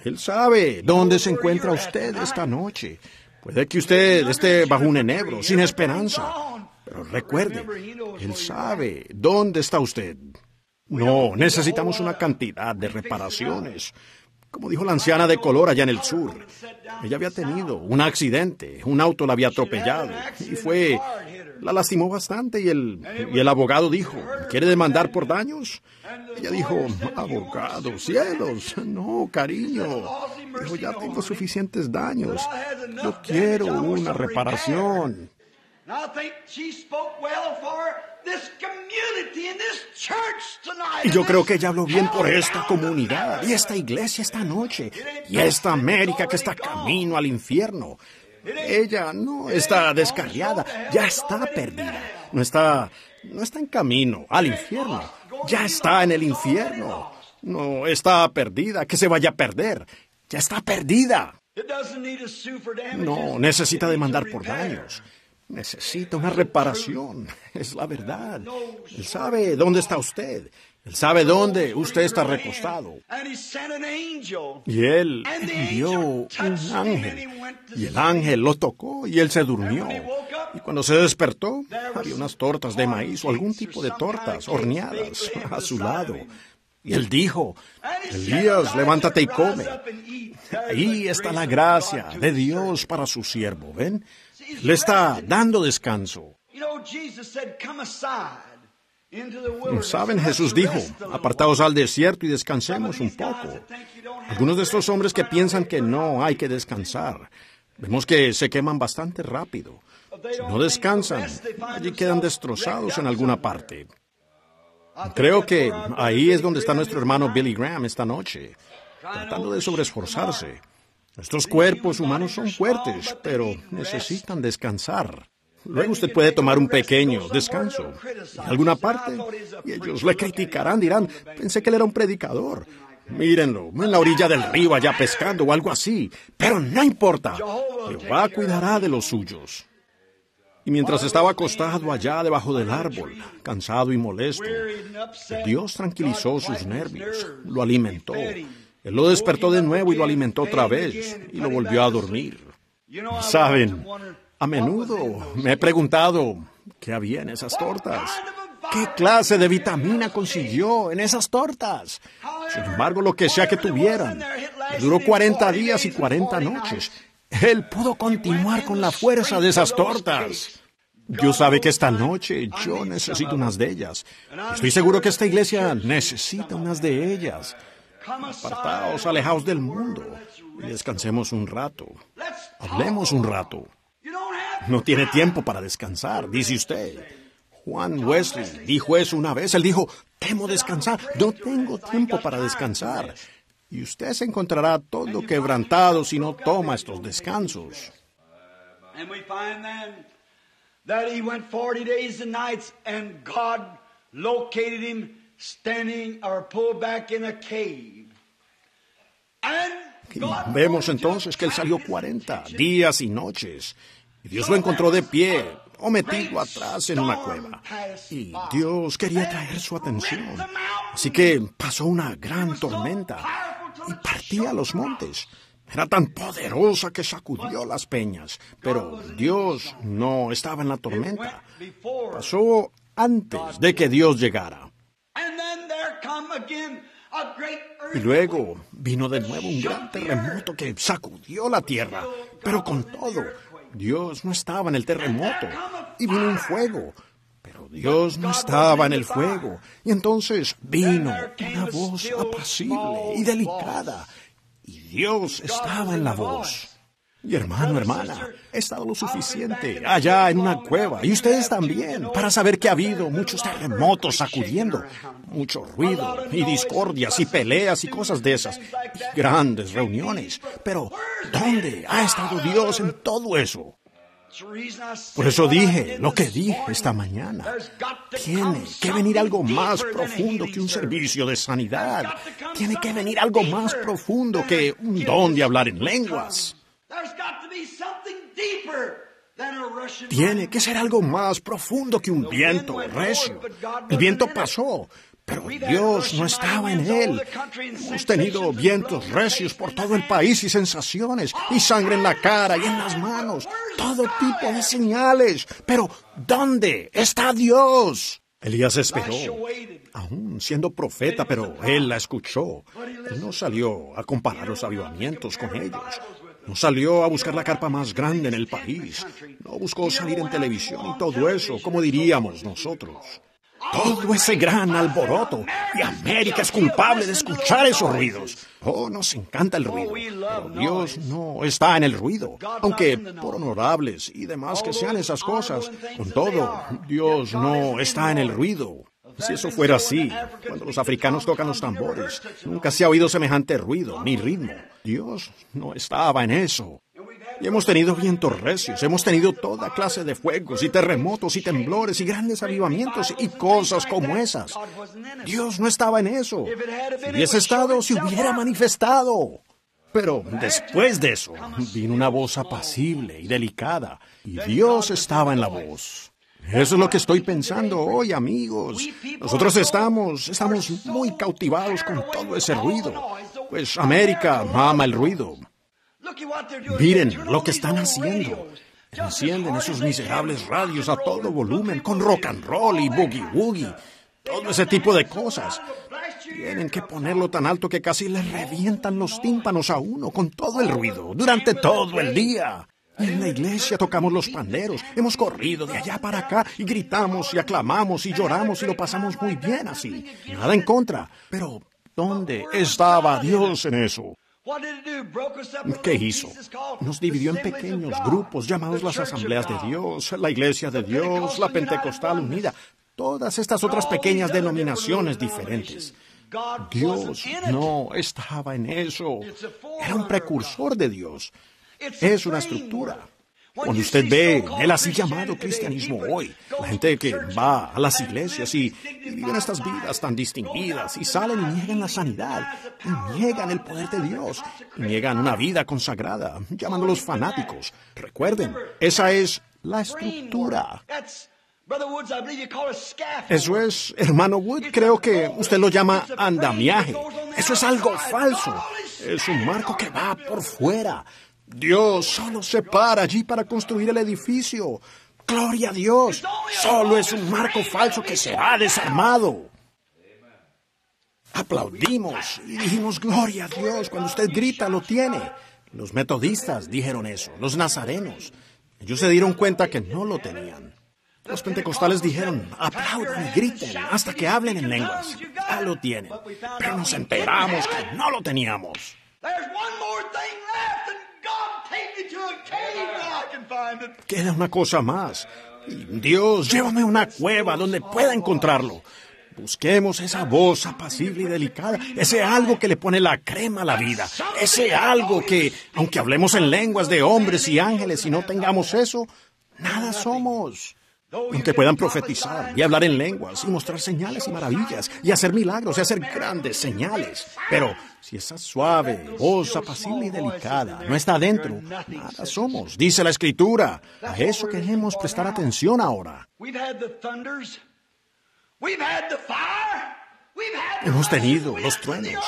Él sabe dónde se encuentra usted esta noche. Puede que usted esté bajo un enebro, sin esperanza. Pero recuerde, Él sabe dónde está usted. No, necesitamos una cantidad de reparaciones. Como dijo la anciana de color allá en el sur, ella había tenido un accidente, un auto la había atropellado y fue, la lastimó bastante y el, y el abogado dijo, ¿quiere demandar por daños? Ella dijo, abogado, cielos, no, cariño. Dijo, ya tengo suficientes daños. Yo quiero una reparación. Y yo creo que ella habló bien por esta comunidad y esta iglesia esta noche y esta América que está camino al infierno. Ella no está descarriada, ya está perdida. No está, no está en camino al infierno. Ya está en el infierno. No está perdida, que se vaya a perder. Ya está perdida. No necesita demandar por daños. Necesita una reparación. (laughs) Es la verdad. Él sabe dónde está usted. Él sabe dónde usted está recostado. Y él envió un ángel. Y el ángel lo tocó y él se durmió. Y cuando se despertó, había unas tortas de maíz o algún tipo de tortas horneadas (laughs) a su lado. Y él dijo, Elías, levántate y come. Ahí está la gracia de Dios para su siervo, ¿ven? Le está dando descanso. Saben, Jesús dijo, apartaos al desierto y descansemos un poco. Algunos de to estos hombres que piensan que no hay que descansar, vemos que se queman bastante rápido. Si no descansan, allí quedan destrozados en alguna parte. Creo que ahí es donde está nuestro hermano Billy Graham esta noche, tratando de sobreesforzarse. Nuestros cuerpos humanos son fuertes, pero necesitan descansar. Luego usted puede tomar un pequeño descanso en alguna parte y ellos le criticarán, dirán, pensé que él era un predicador. Mírenlo, en la orilla del río allá pescando o algo así. Pero no importa, Jehová cuidará de los suyos. Y mientras estaba acostado allá debajo del árbol, cansado y molesto, Dios tranquilizó sus nervios, lo alimentó. Él lo despertó de nuevo y lo alimentó otra vez y lo volvió a dormir. Saben, a menudo me he preguntado qué había en esas tortas. ¿Qué clase de vitamina consiguió en esas tortas? Sin embargo, lo que sea que tuvieran, duró 40 días y 40 noches. Él pudo continuar con la fuerza de esas tortas. Dios sabe que esta noche yo necesito unas de ellas. Estoy seguro que esta iglesia necesita unas de ellas. Apartaos, alejaos del mundo y descansemos un rato. Hablemos un rato. No tiene tiempo para descansar, dice usted. Juan Wesley dijo eso una vez. Él dijo, temo descansar, no tengo tiempo para descansar. Y usted se encontrará todo quebrantado si no toma estos descansos. That he went 40 days and nights and God located him standing or pulled back in a cave. And Y God vemos entonces que él salió 40 días y noches. Y Dios lo encontró de pie o metido atrás en una cueva. Y Dios quería traer su atención. Así que pasó una gran tormenta y partía los montes. Era tan poderosa que sacudió las peñas. Pero Dios no estaba en la tormenta. Pasó antes de que Dios llegara. And then there come again a great Y luego vino de nuevo un gran terremoto que sacudió la tierra. Pero con todo, Dios no estaba en el terremoto. Y vino un fuego. Pero Dios no estaba en el fuego. Y entonces vino una voz apacible y delicada. Y Dios estaba en la voz. Y hermano, hermana, he estado lo suficiente allá en una cueva, y ustedes también, para saber que ha habido muchos terremotos sacudiendo, mucho ruido, y discordias, y peleas, y cosas de esas, y grandes reuniones. Pero, ¿dónde ha estado Dios en todo eso? Por eso dije lo que dije esta mañana. Tiene que venir algo más profundo que un servicio de sanidad. Tiene que venir algo más profundo que un don de hablar en lenguas. Tiene que ser algo más profundo que un viento recio. El viento pasó, pero Dios no estaba en él. Hemos tenido vientos recios por todo el país y sensaciones, y sangre en la cara y en las manos, todo tipo de señales. Pero, ¿dónde está Dios? Elías esperó, aún siendo profeta, pero él la escuchó. Él no salió a comparar los avivamientos con ellos. No salió a buscar la carpa más grande en el país. No buscó salir en televisión y todo eso, como diríamos nosotros. Todo ese gran alboroto. Y América es culpable de escuchar esos ruidos. Oh, nos encanta el ruido. Pero Dios no está en el ruido. Aunque por honorables y demás que sean esas cosas, con todo, Dios no está en el ruido. Si eso fuera así, cuando los africanos tocan los tambores, nunca se ha oído semejante ruido ni ritmo. Dios no estaba en eso. Y hemos tenido vientos recios, hemos tenido toda clase de fuegos y terremotos y temblores y grandes avivamientos y cosas como esas. Dios no estaba en eso. Si hubiese estado, se hubiera manifestado. Pero después de eso, vino una voz apacible y delicada, y Dios estaba en la voz. Eso es lo que estoy pensando hoy, amigos. Nosotros estamos, estamos muy cautivados con todo ese ruido. Pues América ama el ruido. Miren lo que están haciendo. Encienden esos miserables radios a todo volumen con rock and roll y boogie woogie. Todo ese tipo de cosas. Tienen que ponerlo tan alto que casi le revientan los tímpanos a uno con todo el ruido durante todo el día. En la iglesia tocamos los panderos, hemos corrido de allá para acá y gritamos y aclamamos y lloramos y lo pasamos muy bien así. Nada en contra. Pero, ¿dónde estaba Dios en eso? ¿Qué hizo? Nos dividió en pequeños grupos llamados las asambleas de Dios, la iglesia de Dios, la pentecostal unida, todas estas otras pequeñas denominaciones diferentes. Dios no estaba en eso. Era un precursor de Dios. Es una estructura. Cuando usted ve el así llamado cristianismo hoy, la gente que va a las iglesias y, viven estas vidas tan distinguidas y salen y niegan la sanidad, y niegan el poder de Dios, y niegan una vida consagrada, llamándolos fanáticos. Recuerden, esa es la estructura. Eso es, hermano Wood, creo que usted lo llama andamiaje. Eso es algo falso. Es un marco que va por fuera. Dios solo se para allí para construir el edificio. Gloria a Dios. Solo es un marco falso que se ha desarmado. Aplaudimos y dijimos, gloria a Dios, cuando usted grita lo tiene. Los metodistas dijeron eso, los nazarenos. Ellos se dieron cuenta que no lo tenían. Los pentecostales dijeron, aplaudan y griten hasta que hablen en lenguas. Ya lo tienen. Pero nos enteramos que no lo teníamos. Queda una cosa más. Dios, llévame a una cueva donde pueda encontrarlo. Busquemos esa voz apacible y delicada, ese algo que le pone la crema a la vida, ese algo que, aunque hablemos en lenguas de hombres y ángeles y no tengamos eso, nada somos. Aunque puedan profetizar y hablar en lenguas y mostrar señales y maravillas y hacer milagros y hacer grandes señales. Pero si esa suave, voz apacible y delicada no está adentro, nada somos, dice la Escritura. A eso queremos prestar atención ahora. Hemos tenido los truenos,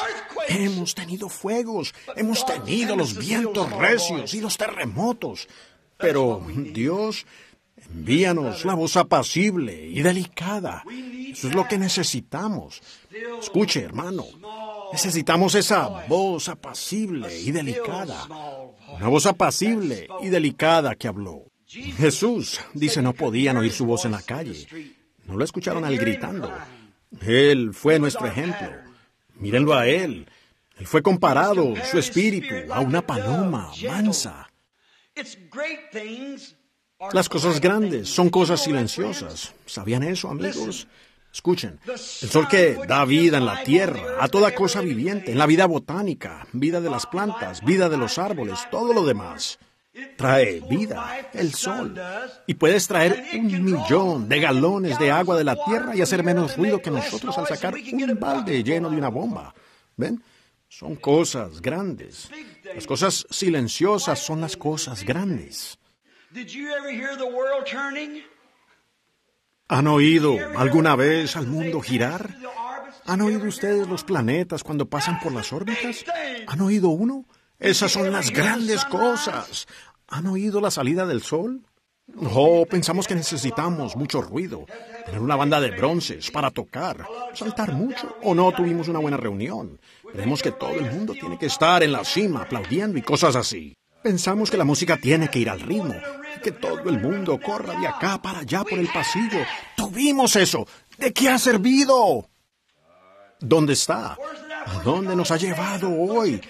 hemos tenido fuegos, hemos tenido los vientos recios y los terremotos. Pero Dios Envíanos la voz apacible y delicada. Eso es lo que necesitamos. Escuche, hermano. Necesitamos esa voz apacible y delicada. Una voz apacible y delicada que habló. Jesús dice no podían oír su voz en la calle. No lo escucharon al gritando. Él fue nuestro ejemplo. Mírenlo a él. Él fue comparado, su espíritu, a una paloma mansa. Las cosas grandes son cosas silenciosas. ¿Sabían eso, amigos? Escuchen, el sol que da vida en la tierra, a toda cosa viviente, en la vida botánica, vida de las plantas, vida de los árboles, todo lo demás. Trae vida, el sol. Y puedes traer un millón de galones de agua de la tierra y hacer menos ruido que nosotros al sacar un balde lleno de una bomba. ¿Ven? Son cosas grandes. Las cosas silenciosas son las cosas grandes. ¿Han oído alguna vez al mundo girar? ¿Han oído ustedes los planetas cuando pasan por las órbitas? ¿Han oído uno? Esas son las grandes cosas. ¿Han oído la salida del sol? Oh, pensamos que necesitamos mucho ruido, tener una banda de bronces para tocar, saltar mucho, o no tuvimos una buena reunión. Creemos que todo el mundo tiene que estar en la cima aplaudiendo y cosas así. Pensamos que la música tiene que ir al ritmo, que todo el mundo corra de acá para allá por el pasillo. Tuvimos eso. ¿De qué ha servido? ¿Dónde está? ¿A dónde nos ha llevado hoy?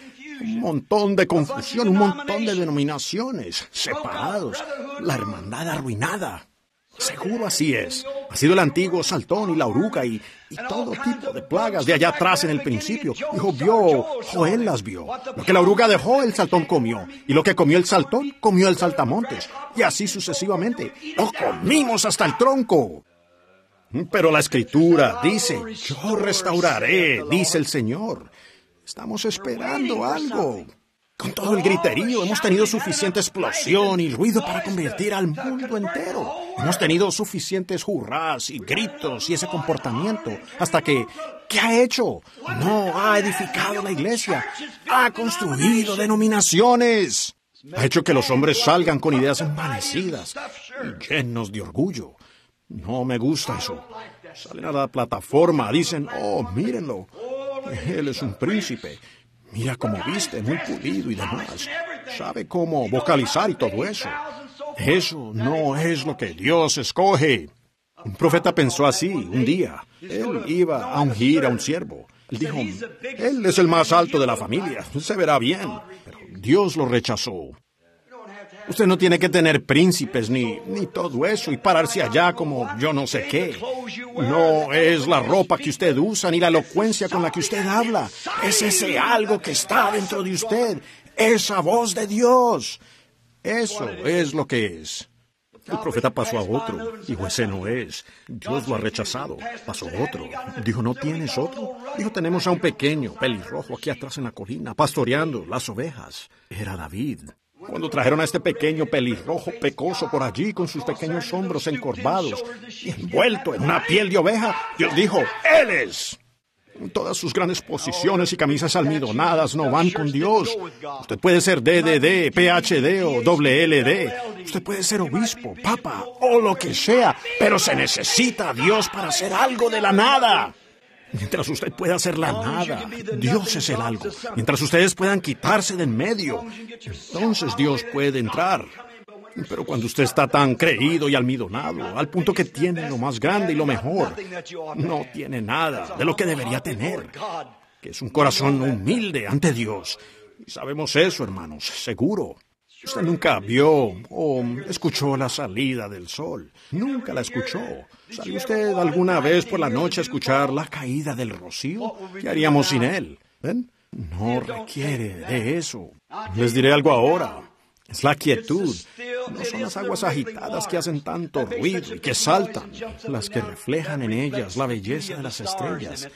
Un montón de confusión, un montón de denominaciones, separados, la hermandad arruinada. Seguro así es. Ha sido el antiguo saltón y la oruga y, y todo tipo de plagas de allá atrás en el principio. Dijo, vio, Joel las vio. Lo que la oruga dejó, el saltón comió. Y lo que comió el saltón, comió el saltamontes. Y así sucesivamente. Lo comimos hasta el tronco. Pero la escritura dice, yo restauraré, dice el Señor. Estamos esperando algo. Con todo el griterío hemos tenido suficiente explosión y ruido para convertir al mundo entero. Hemos tenido suficientes hurrás y gritos y ese comportamiento hasta que... ¿Qué ha hecho? No ha edificado la iglesia. Ha construido denominaciones. Ha hecho que los hombres salgan con ideas envanecidas y llenos de orgullo. No me gusta eso. Salen a la plataforma, dicen, oh, mírenlo. Él es un príncipe. Mira cómo viste, muy pulido y demás. Sabe cómo vocalizar y todo eso. Eso no es lo que Dios escoge. Un profeta pensó así un día. Él iba a ungir a un siervo. Él dijo, él es el más alto de la familia, se verá bien. Pero Dios lo rechazó. Usted no tiene que tener príncipes ni, ni todo eso y pararse allá como yo no sé qué. No es la ropa que usted usa ni la elocuencia con la que usted habla. Es ese algo que está dentro de usted. Esa voz de Dios. Eso es lo que es. El profeta pasó a otro. Dijo, ese no es. Dios lo ha rechazado. Pasó a otro. Dijo, ¿no tienes otro? Dijo, tenemos a un pequeño pelirrojo aquí atrás en la colina, pastoreando las ovejas. Era David. Cuando trajeron a este pequeño pelirrojo pecoso por allí con sus pequeños hombros encorvados y envuelto en una piel de oveja, Dios dijo, Él es. Todas sus grandes posiciones y camisas almidonadas no van con Dios. Usted puede ser DDD, PhD o WLD. Usted puede ser obispo, papa o lo que sea, pero se necesita a Dios para hacer algo de la nada. Mientras usted pueda hacer la nada, Dios es el algo. Mientras ustedes puedan quitarse de en medio, entonces Dios puede entrar. Pero cuando usted está tan creído y almidonado, al punto que tiene lo más grande y lo mejor, no tiene nada de lo que debería tener, que es un corazón humilde ante Dios. Y sabemos eso, hermanos, seguro. Usted nunca vio o escuchó la salida del sol. Nunca la escuchó. ¿Salió usted alguna vez por la noche a escuchar la caída del rocío? ¿Qué haríamos sin él? ¿Ven? No requiere de eso. Les diré algo ahora. Es la quietud. No son las aguas agitadas que hacen tanto ruido y que saltan, las que reflejan en ellas la belleza de las estrellas.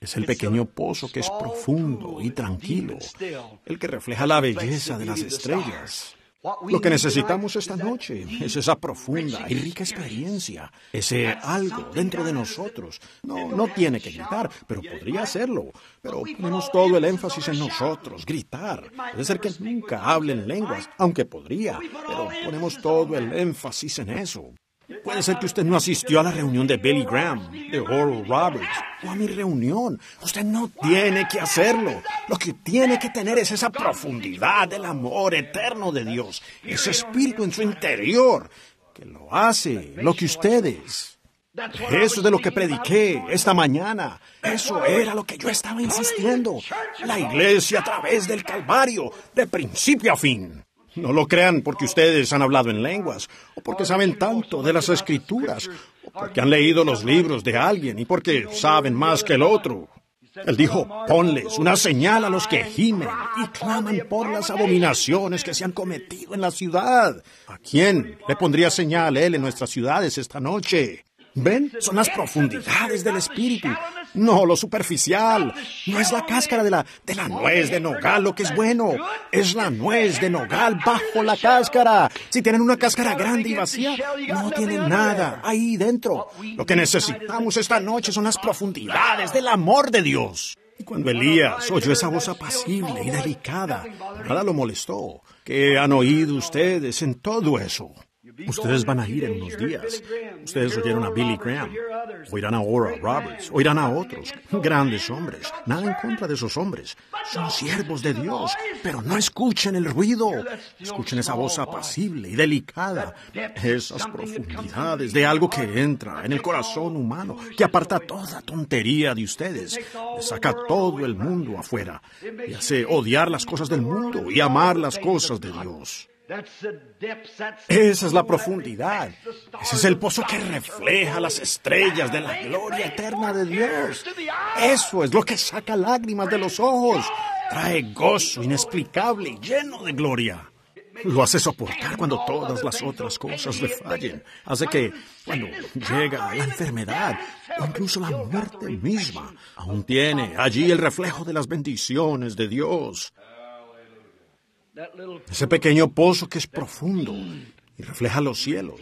Es el pequeño pozo que es profundo y tranquilo, el que refleja la belleza de las estrellas. Lo que necesitamos esta noche es esa profunda y rica experiencia, ese algo dentro de nosotros. No, no tiene que gritar, pero podría hacerlo. Pero ponemos todo el énfasis en nosotros, gritar. Puede ser que nunca hablen lenguas, aunque podría, pero ponemos todo el énfasis en eso. Puede ser que usted no asistió a la reunión de Billy Graham, de Oral Roberts, o a mi reunión. Usted no tiene que hacerlo. Lo que tiene que tener es esa profundidad del amor eterno de Dios, ese espíritu en su interior, que lo hace lo que usted es. Eso es de lo que prediqué esta mañana. Eso era lo que yo estaba insistiendo. La iglesia a través del Calvario, de principio a fin. No lo crean porque ustedes han hablado en lenguas, o porque saben tanto de las escrituras, o porque han leído los libros de alguien y porque saben más que el otro. Él dijo, ponles una señal a los que gimen y claman por las abominaciones que se han cometido en la ciudad. ¿A quién le pondría señal él en nuestras ciudades esta noche? ¿Ven? Son las profundidades del espíritu, no lo superficial. No es la cáscara de la, de la nuez de nogal lo que es bueno. Es la nuez de nogal bajo la cáscara. Si tienen una cáscara grande y vacía, no tienen nada ahí dentro. Lo que necesitamos esta noche son las profundidades del amor de Dios. Y cuando Elías oyó esa voz apacible y delicada, nada lo molestó. ¿Qué han oído ustedes en todo eso? Ustedes van a ir en unos días. Ustedes oyeron a Billy Graham, oirán a Oral Roberts, oirán a otros, grandes hombres. Nada en contra de esos hombres. Son siervos de Dios, pero no escuchen el ruido. Escuchen esa voz apacible y delicada. Esas profundidades de algo que entra en el corazón humano, que aparta toda tontería de ustedes, saca todo el mundo afuera y hace odiar las cosas del mundo y amar las cosas de Dios. Esa es la profundidad. Ese es el pozo que refleja las estrellas de la gloria eterna de Dios. Eso es lo que saca lágrimas de los ojos. Trae gozo inexplicable y lleno de gloria. Lo hace soportar cuando todas las otras cosas le fallen. Hace que cuando llega la enfermedad o incluso la muerte misma, aún tiene allí el reflejo de las bendiciones de Dios. Ese pequeño pozo que es profundo y refleja los cielos,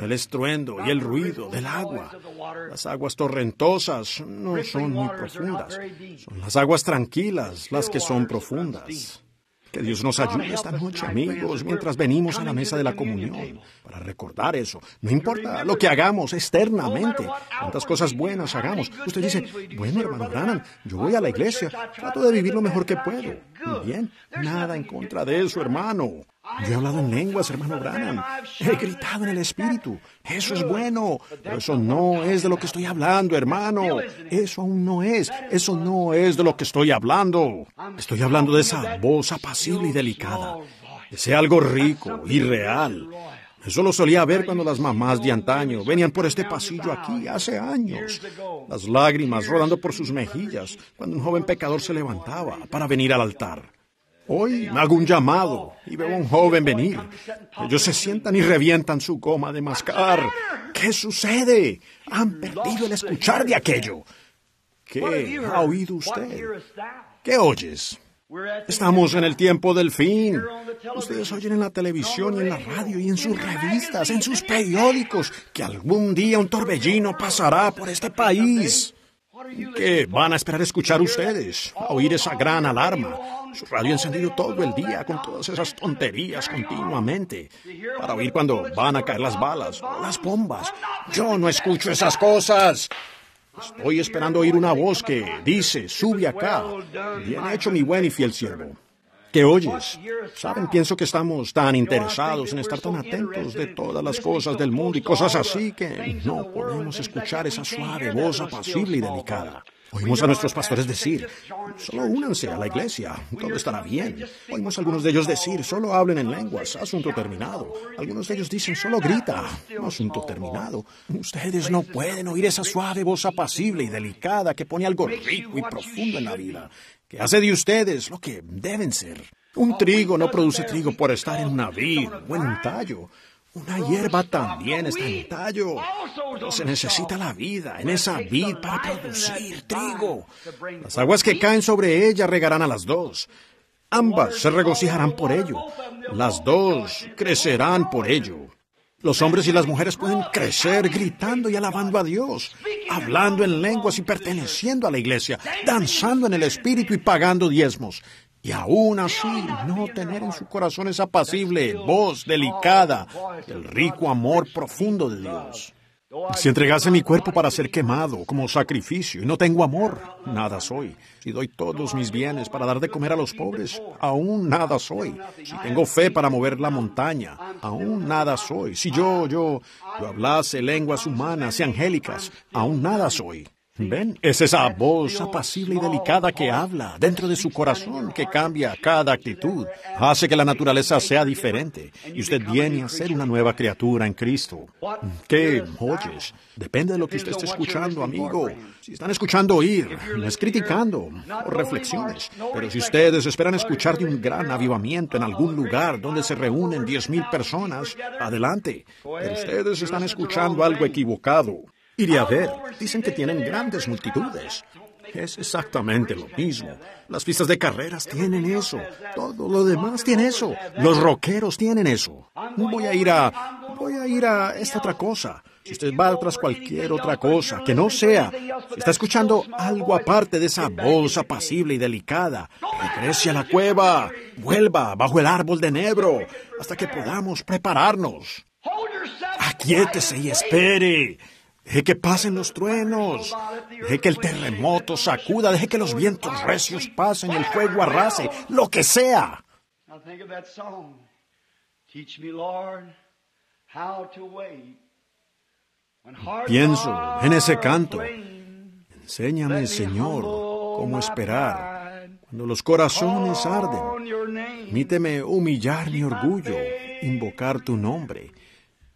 el estruendo y el ruido del agua. Las aguas torrentosas no son muy profundas, son las aguas tranquilas las que son profundas. Que Dios nos ayude esta noche, amigos, mientras venimos a la mesa de la comunión, para recordar eso. No importa lo que hagamos externamente, cuántas cosas buenas hagamos. Usted dice, bueno, hermano Branham, yo voy a la iglesia, trato de vivir lo mejor que puedo. Muy bien, nada en contra de eso, hermano. Yo he hablado en lenguas, hermano Branham. He gritado en el espíritu. Eso es bueno. Pero eso no es de lo que estoy hablando, hermano. Eso aún no es. Eso no es de lo que estoy hablando. Estoy hablando de esa voz apacible y delicada. Ese algo rico y real. Eso lo solía ver cuando las mamás de antaño venían por este pasillo aquí hace años. Las lágrimas rodando por sus mejillas cuando un joven pecador se levantaba para venir al altar. Hoy hago un llamado y veo a un joven venir. Ellos se sientan y revientan su goma de mascar. ¿Qué sucede? Han perdido el escuchar de aquello. ¿Qué ha oído usted? ¿Qué oyes? Estamos en el tiempo del fin. Ustedes oyen en la televisión y en la radio y en sus revistas, en sus periódicos, que algún día un torbellino pasará por este país. ¿Qué van a esperar escuchar ustedes? A oír esa gran alarma. Su radio encendido todo el día con todas esas tonterías continuamente. Para oír cuando van a caer las balas, o las bombas. Yo no escucho esas cosas. Estoy esperando oír una voz que dice, sube acá. Bien hecho, mi buen y fiel siervo. ¿Qué oyes? Saben, pienso que estamos tan interesados en estar tan atentos de todas las cosas del mundo y cosas así que no podemos escuchar esa suave voz apacible y delicada. Oímos a nuestros pastores decir, solo únanse a la iglesia, todo estará bien. Oímos a algunos de ellos decir, solo hablen en lenguas, asunto terminado. Algunos de ellos dicen, solo grita, asunto terminado. Ustedes no pueden oír esa suave voz apacible y delicada que pone algo rico y profundo en la vida, que hace de ustedes lo que deben ser. Un trigo no produce trigo por estar en una vid o en un tallo. Una hierba también está en tallo. Se necesita la vida en esa vid para producir trigo. Las aguas que caen sobre ella regarán a las dos. Ambas se regocijarán por ello. Las dos crecerán por ello. Los hombres y las mujeres pueden crecer gritando y alabando a Dios, hablando en lenguas y perteneciendo a la iglesia, danzando en el espíritu y pagando diezmos. Y aún así no tener en su corazón esa apacible voz delicada, el rico amor profundo de Dios. Si entregase mi cuerpo para ser quemado como sacrificio y no tengo amor, nada soy. Si doy todos mis bienes para dar de comer a los pobres, aún nada soy. Si tengo fe para mover la montaña, aún nada soy. Si yo, yo, yo hablase lenguas humanas y angélicas, aún nada soy. ¿Ven? Es esa voz apacible y delicada que habla dentro de su corazón, que cambia cada actitud, hace que la naturaleza sea diferente y usted viene a ser una nueva criatura en Cristo. ¿Qué oyes? Depende de lo que usted esté escuchando, amigo. Si están escuchando oír, no es criticando o reflexiones, pero si ustedes esperan escuchar de un gran avivamiento en algún lugar donde se reúnen diez mil personas, adelante. Pero ustedes están escuchando algo equivocado. Iré a ver. Dicen que tienen grandes multitudes. Es exactamente lo mismo. Las pistas de carreras tienen eso. Todo lo demás tiene eso. Los rockeros tienen eso. Voy a ir a... Voy a ir a esta otra cosa. Si usted va tras cualquier otra cosa, que no sea, está escuchando algo aparte de esa voz apacible y delicada, regrese a la cueva, vuelva bajo el árbol de enebro, hasta que podamos prepararnos. Aquíétese y espere. Deje que pasen los truenos. Deje que el terremoto sacuda. Deje que los vientos recios pasen, el fuego arrase, lo que sea. Pienso en ese canto. Enséñame, Señor, cómo esperar. Cuando los corazones arden, permíteme humillar mi orgullo, invocar tu nombre.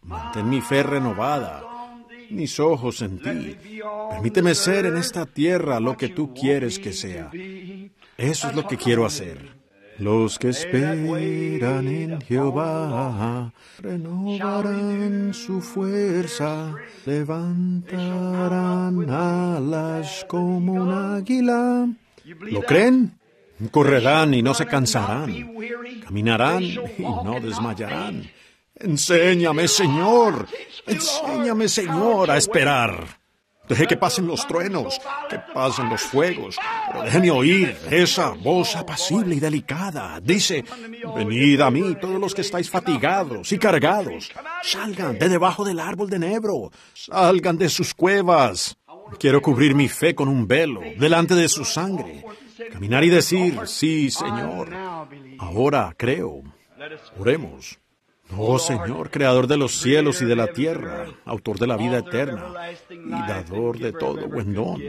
Mantén mi fe renovada, mis ojos en ti. Permíteme ser en esta tierra lo que tú quieres que sea. Eso es lo que quiero hacer. Los que esperan en Jehová renovarán su fuerza, levantarán alas como un águila. ¿Lo creen? Correrán y no se cansarán. Caminarán y no desmayarán. Enséñame, Señor. Enséñame, Señor, a esperar. Deje que pasen los truenos, que pasen los fuegos, pero déjeme oír esa voz apacible y delicada. Dice, venid a mí todos los que estáis fatigados y cargados. Salgan de debajo del árbol de enebro. Salgan de sus cuevas. Quiero cubrir mi fe con un velo delante de su sangre. Caminar y decir, sí, Señor. Ahora creo. Oremos. Oh Señor, creador de los cielos y de la tierra, autor de la vida eterna y dador de todo buen don.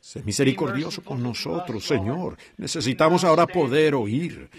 Sé misericordioso con nosotros, Señor. Necesitamos ahora poder oír.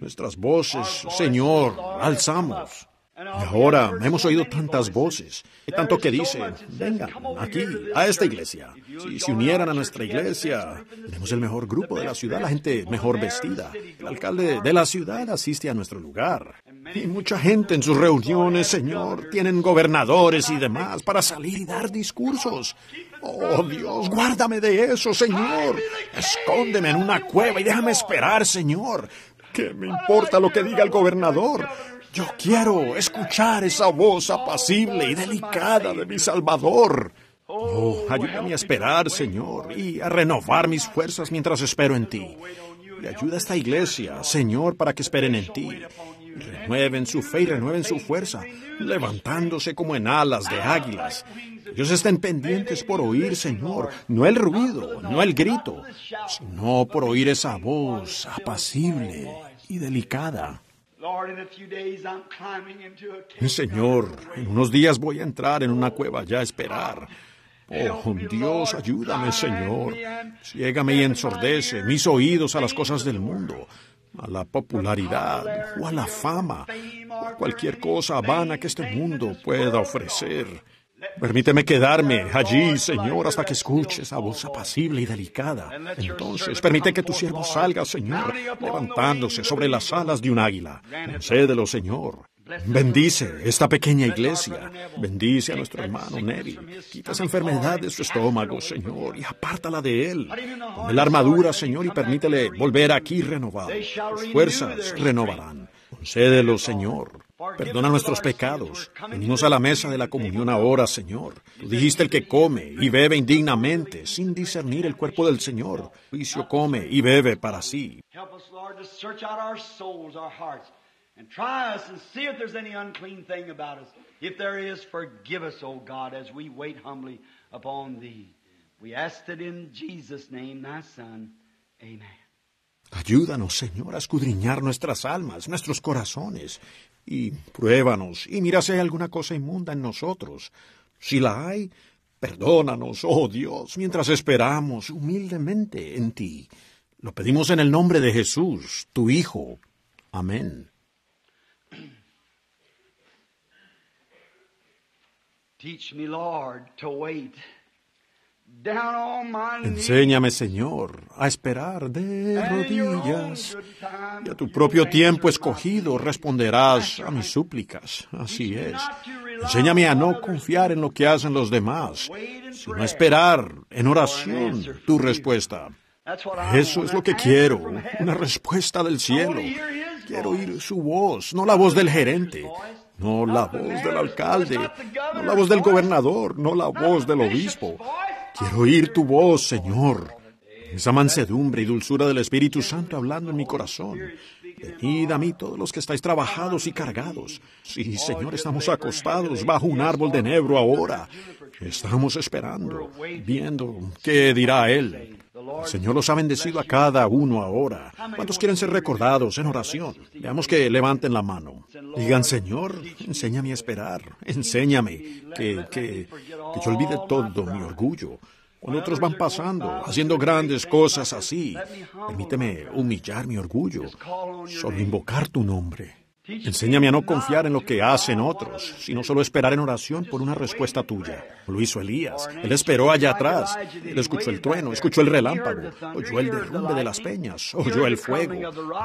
Nuestras voces, Señor, alzamos. Y ahora hemos oído tantas voces, y tanto que dicen, vengan aquí, a esta iglesia. Si se unieran a nuestra iglesia, tenemos el mejor grupo de la ciudad, la gente mejor vestida. El alcalde de la ciudad asiste a nuestro lugar. Y mucha gente en sus reuniones, Señor, tienen gobernadores y demás para salir y dar discursos. Oh Dios, guárdame de eso, Señor. Escóndeme en una cueva y déjame esperar, Señor. ¿Qué me importa lo que diga el gobernador? Yo quiero escuchar esa voz apacible y delicada de mi Salvador. Oh, ayúdame a esperar, Señor, y a renovar mis fuerzas mientras espero en ti. Y ayuda a esta iglesia, Señor, para que esperen en ti. Renueven su fe y renueven su fuerza, levantándose como en alas de águilas. Ellos estén pendientes por oír, Señor, no el ruido, no el grito, sino por oír esa voz apacible y delicada. Señor, en unos días voy a entrar en una cueva ya a esperar. Oh, Dios, ayúdame, Señor. Ciégame y ensordece mis oídos a las cosas del mundo, a la popularidad o a la fama, o a cualquier cosa vana que este mundo pueda ofrecer. Permíteme quedarme allí, Señor, hasta que escuche esa voz apacible y delicada. Entonces, permite que tu siervo salga, Señor, levantándose sobre las alas de un águila. Concédelo, Señor. Bendice esta pequeña iglesia. Bendice a nuestro hermano Neville. Quita esa enfermedad de su estómago, Señor, y apártala de él. Ponle la armadura, Señor, y permítele volver aquí renovado. Sus fuerzas renovarán. Concédelo, Señor. Perdona nuestros pecados. Venimos a la mesa de la comunión ahora, Señor. Tú dijiste el que come y bebe indignamente, sin discernir el cuerpo del Señor. Juicio come y bebe para sí. And try us and see if there's any unclean thing about us. If there is, forgive us, O God, as we wait humbly upon Thee. We ask it in Jesus' name, Thy Son. Amen. Ayúdanos, Señor, a escudriñar nuestras almas, nuestros corazones, y pruébanos, y mira si hay alguna cosa inmunda en nosotros. Si la hay, perdónanos, oh Dios, mientras esperamos humildemente en ti. Lo pedimos en el nombre de Jesús, tu Hijo. Amén. Teach me, Lord, to wait. Down on my knees. Enséñame, Señor, a esperar de rodillas. Y a tu propio tiempo escogido responderás a mis súplicas. Así es. Enséñame a no confiar en lo que hacen los demás, sino a esperar en oración tu respuesta. Eso es lo que quiero, una respuesta del cielo. Quiero oír su voz, no la voz del gerente, no la voz del alcalde, no la voz del gobernador, no la voz del obispo. Quiero oír tu voz, Señor. Esa mansedumbre y dulzura del Espíritu Santo hablando en mi corazón. Venid a mí todos los que estáis trabajados y cargados. Sí, Señor, estamos acostados bajo un árbol de enebro ahora. Estamos esperando, viendo qué dirá Él. El Señor los ha bendecido a cada uno ahora. ¿Cuántos quieren ser recordados en oración? Veamos que levanten la mano. Digan, Señor, enséñame a esperar. Enséñame que, que, que yo olvide todo mi orgullo. Cuando otros van pasando, haciendo grandes cosas así, permíteme humillar mi orgullo. Solo invocar tu nombre. Enséñame a no confiar en lo que hacen otros, sino solo esperar en oración por una respuesta tuya. Lo hizo Elías. Él esperó allá atrás. Él escuchó el trueno, escuchó el relámpago, oyó el derrumbe de las peñas, oyó el fuego,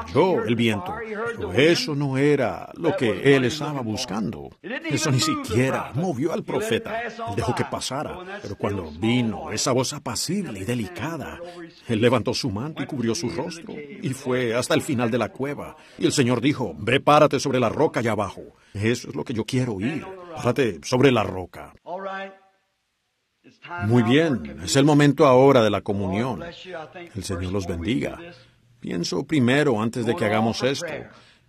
oyó el viento. Pero eso no era lo que él estaba buscando. Eso ni siquiera movió al profeta. Él dejó que pasara. Pero cuando vino esa voz apacible y delicada, él levantó su manto y cubrió su rostro y fue hasta el final de la cueva. Y el Señor dijo, ve párate sobre la roca allá abajo. Eso es lo que yo quiero oír. Párate sobre la roca. Muy bien, es el momento ahora de la comunión. El Señor los bendiga. Pienso primero, antes de que hagamos esto,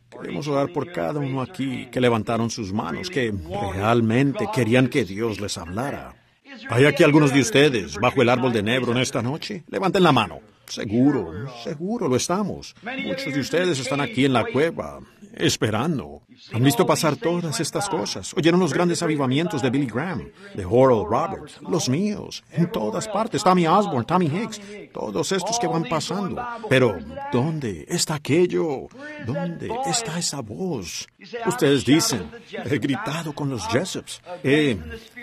queremos orar por cada uno aquí que levantaron sus manos, que realmente querían que Dios les hablara. ¿Hay aquí algunos de ustedes bajo el árbol de Nebro en esta noche? Levanten la mano. Seguro, seguro lo estamos. Muchos de ustedes están aquí en la cueva, esperando. Han visto pasar todas estas cosas. Oyeron los grandes avivamientos de Billy Graham, de Oral Roberts, los míos, en todas partes. Tommy Osborne, Tommy Hicks, todos estos que van pasando. Pero, ¿dónde está aquello? ¿Dónde está esa voz? Ustedes dicen, he gritado con los Jessups, he,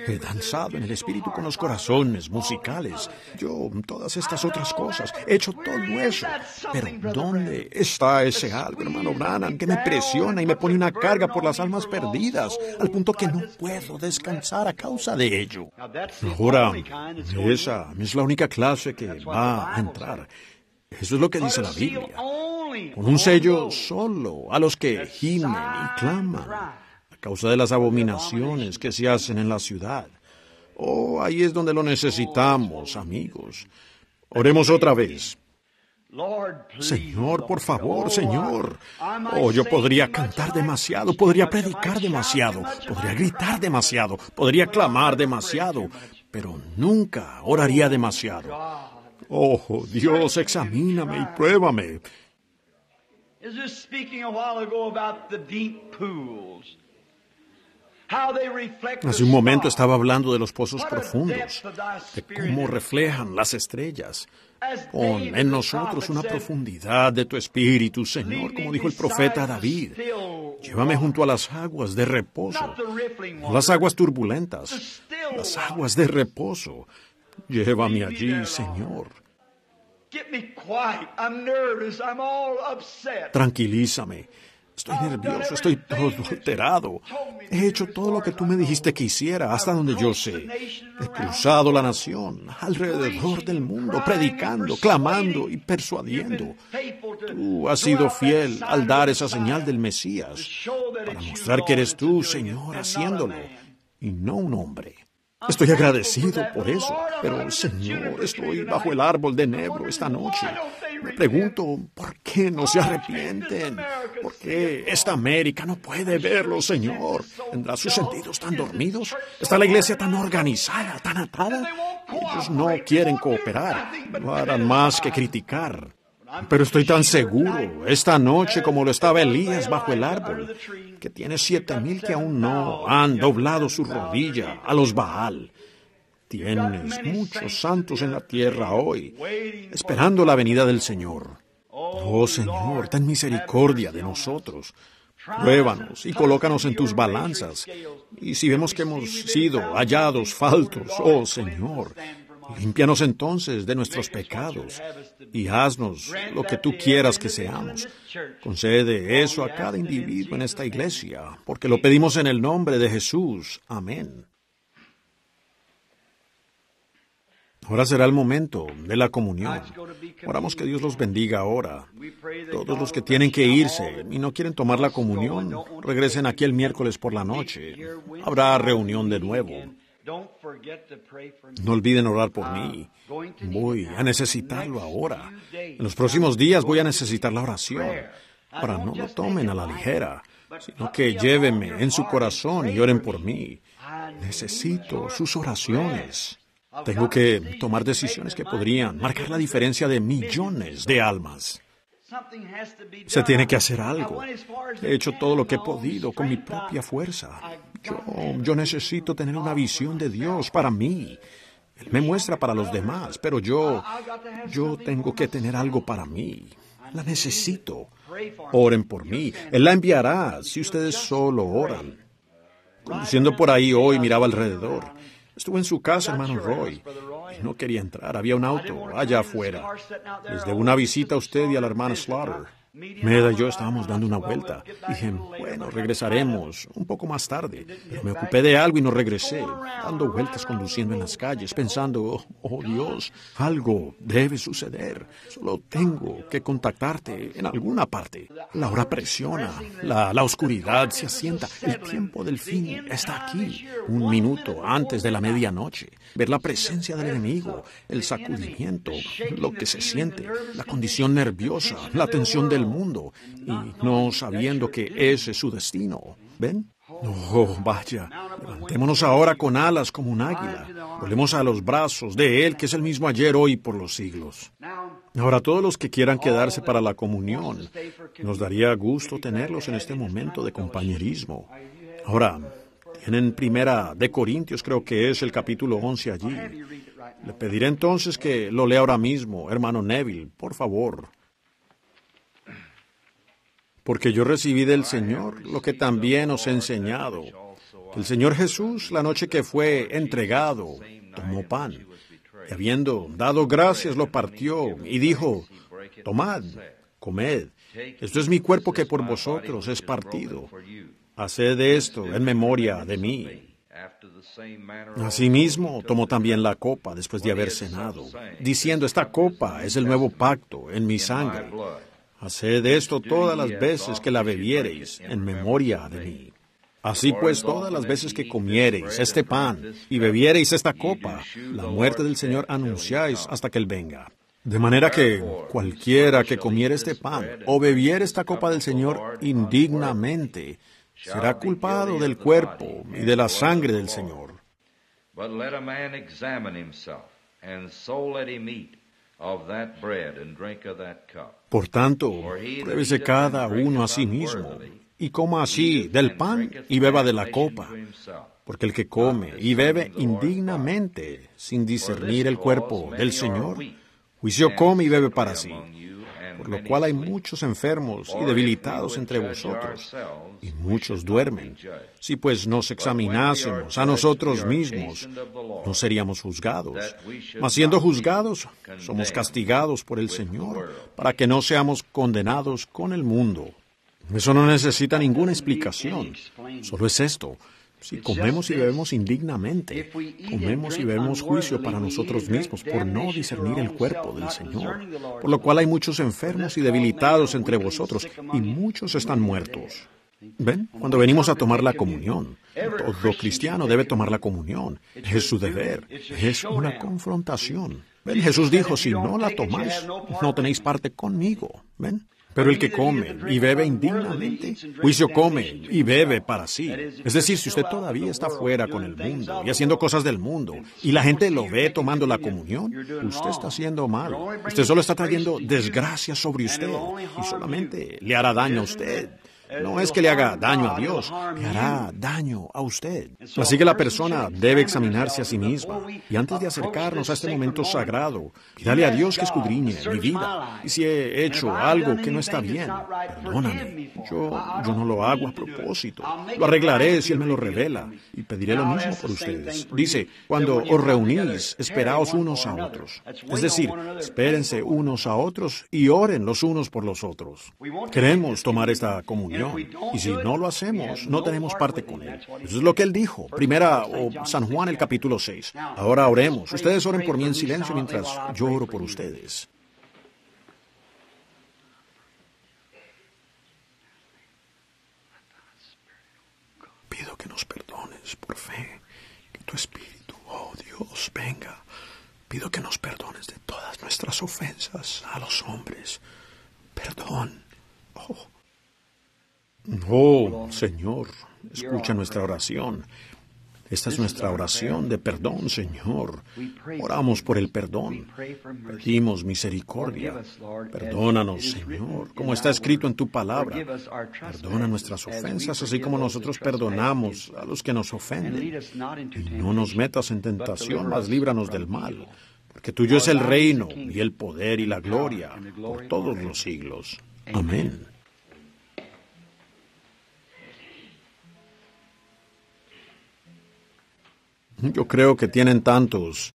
he danzado en el espíritu con los corazones musicales. Yo, todas estas otras cosas, he hecho todo eso. Pero, ¿dónde está ese algo, hermano Branham, que me y me pone una carga por las almas perdidas, al punto que no puedo descansar a causa de ello. Ahora, esa es la única clase que va a entrar. Eso es lo que dice la Biblia. Con un sello solo a los que gimen y claman a causa de las abominaciones que se hacen en la ciudad. Oh, ahí es donde lo necesitamos, amigos. Oremos otra vez. Señor, por favor, Señor. Oh, yo podría cantar demasiado, podría predicar demasiado, podría gritar demasiado, podría clamar demasiado, pero nunca oraría demasiado. Oh, Dios, examíname y pruébame. Hace un momento estaba hablando de los pozos profundos, de cómo reflejan las estrellas. Pon en nosotros una profundidad de tu espíritu, Señor, como dijo el profeta David. Llévame junto a las aguas de reposo, no las aguas turbulentas, las aguas de reposo. Llévame allí, Señor. Tranquilízame. Estoy nervioso, estoy todo alterado. He hecho todo lo que tú me dijiste que hiciera, hasta donde yo sé. He cruzado la nación, alrededor del mundo, predicando, clamando y persuadiendo. Tú has sido fiel al dar esa señal del Mesías, para mostrar que eres tú, Señor, haciéndolo, y no un hombre. Estoy agradecido por eso, pero Señor, estoy bajo el árbol de Nebro esta noche. Me pregunto, ¿por qué no se arrepienten? ¿Por qué esta América no puede verlo, Señor? ¿Tendrá sus sentidos tan dormidos? ¿Está la iglesia tan organizada, tan atada? Ellos no quieren cooperar, no harán más que criticar. Pero estoy tan seguro esta noche como lo estaba Elías bajo el árbol, que tiene siete mil que aún no han doblado su rodilla a los Baal. Tienes muchos santos en la tierra hoy, esperando la venida del Señor. Oh Señor, ten misericordia de nosotros. Pruébanos y colócanos en tus balanzas. Y si vemos que hemos sido hallados faltos, oh Señor, Límpianos entonces de nuestros pecados y haznos lo que tú quieras que seamos. Concede eso a cada individuo en esta iglesia, porque lo pedimos en el nombre de Jesús. Amén. Ahora será el momento de la comunión. Oramos que Dios los bendiga ahora. Todos los que tienen que irse y no quieren tomar la comunión, regresen aquí el miércoles por la noche. Habrá reunión de nuevo. No olviden orar por mí. Voy a necesitarlo ahora. En los próximos días voy a necesitar la oración. Ahora no lo tomen a la ligera, sino que llévenme en su corazón y oren por mí. Necesito sus oraciones. Tengo que tomar decisiones que podrían marcar la diferencia de millones de almas. Se tiene que hacer algo. He hecho todo lo que he podido con mi propia fuerza. Yo, yo necesito tener una visión de Dios para mí. Él me muestra para los demás, pero yo, yo tengo que tener algo para mí. La necesito. Oren por mí. Él la enviará si ustedes solo oran. Conduciendo por ahí hoy miraba alrededor. Estuve en su casa, hermano Roy, y no quería entrar. Había un auto allá afuera. Les debo una visita a usted y a la hermana Slaughter. Meda y yo estábamos dando una vuelta. Dije, bueno, regresaremos un poco más tarde. Pero me ocupé de algo y no regresé, dando vueltas conduciendo en las calles, pensando, oh, Dios, algo debe suceder. Solo tengo que contactarte en alguna parte. La hora presiona, la, la oscuridad se asienta, el tiempo del fin está aquí, un minuto antes de la medianoche. Ver la presencia del enemigo, el sacudimiento, lo que se siente, la condición nerviosa, la tensión del mundo y no sabiendo que ese es su destino. ¿Ven? Oh, vaya, levantémonos ahora con alas como un águila. Volvemos a los brazos de Él, que es el mismo ayer, hoy por los siglos. Ahora, todos los que quieran quedarse para la comunión, nos daría gusto tenerlos en este momento de compañerismo. Ahora, tienen primera de Corintios, creo que es el capítulo 11 allí. Le pediré entonces que lo lea ahora mismo, hermano Neville, por favor porque yo recibí del Señor lo que también os he enseñado. El Señor Jesús, la noche que fue entregado, tomó pan, y habiendo dado gracias, lo partió y dijo, tomad, comed, esto es mi cuerpo que por vosotros es partido. Haced esto en memoria de mí. Asimismo, tomó también la copa después de haber cenado, diciendo, esta copa es el nuevo pacto en mi sangre. Haced esto todas las veces que la bebiereis en memoria de mí. Así pues, todas las veces que comiereis este pan y bebiereis esta copa, la muerte del Señor anunciáis hasta que Él venga. De manera que cualquiera que comiere este pan o bebiere esta copa del Señor indignamente, será culpado del cuerpo y de la sangre del Señor. But let a man examine himself, and so let him eat Por tanto, pruébese cada uno a sí mismo, y coma así del pan y beba de la copa, porque el que come y bebe indignamente, sin discernir el cuerpo del Señor, juicio come y bebe para sí, por lo cual hay muchos enfermos y debilitados entre vosotros, y muchos duermen. Si pues nos examinásemos a nosotros mismos, no seríamos juzgados. Mas siendo juzgados, somos castigados por el Señor, para que no seamos condenados con el mundo. Eso no necesita ninguna explicación. Solo es esto. Si comemos y bebemos indignamente, comemos y bebemos juicio para nosotros mismos por no discernir el cuerpo del Señor, por lo cual hay muchos enfermos y debilitados entre vosotros, y muchos están muertos. ¿Ven? Cuando venimos a tomar la comunión, todo cristiano debe tomar la comunión. Es su deber. Es una confrontación. ¿Ven? Jesús dijo, si no la tomáis, no tenéis parte conmigo. ¿Ven? Pero el que come y bebe indignamente, juicio come y bebe para sí. Es decir, si usted todavía está fuera con el mundo y haciendo cosas del mundo y la gente lo ve tomando la comunión, usted está haciendo mal. Usted solo está trayendo desgracia sobre usted y solamente le hará daño a usted. No es que le haga daño a Dios, le hará daño a usted. Así que la persona debe examinarse a sí misma. Y antes de acercarnos a este momento sagrado, pídale a Dios que escudriñe mi vida. Y si he hecho algo que no está bien, perdóname. Yo, yo no lo hago a propósito. Lo arreglaré si Él me lo revela. Y pediré lo mismo por ustedes. Dice, cuando os reunís, esperaos unos a otros. Es decir, espérense unos a otros y oren los unos por los otros. Queremos tomar esta comunión. Y si no lo hacemos, no tenemos parte con Él. Eso es lo que Él dijo. Primera, o San Juan, el capítulo 6. Ahora oremos. Ustedes oren por mí en silencio mientras yo oro por ustedes. Pido que nos perdones por fe, que tu Espíritu, oh Dios, venga. Pido que nos perdones de todas nuestras ofensas a los hombres. Perdón. Oh, Oh, Señor, escucha nuestra oración. Esta es nuestra oración de perdón, Señor. Oramos por el perdón. Pedimos misericordia. Perdónanos, Señor, como está escrito en tu palabra. Perdona nuestras ofensas, así como nosotros perdonamos a los que nos ofenden. Y no nos metas en tentación, mas líbranos del mal porque tuyo es el reino y el poder y la gloria por todos los siglos. Amén. Yo creo que tienen tantos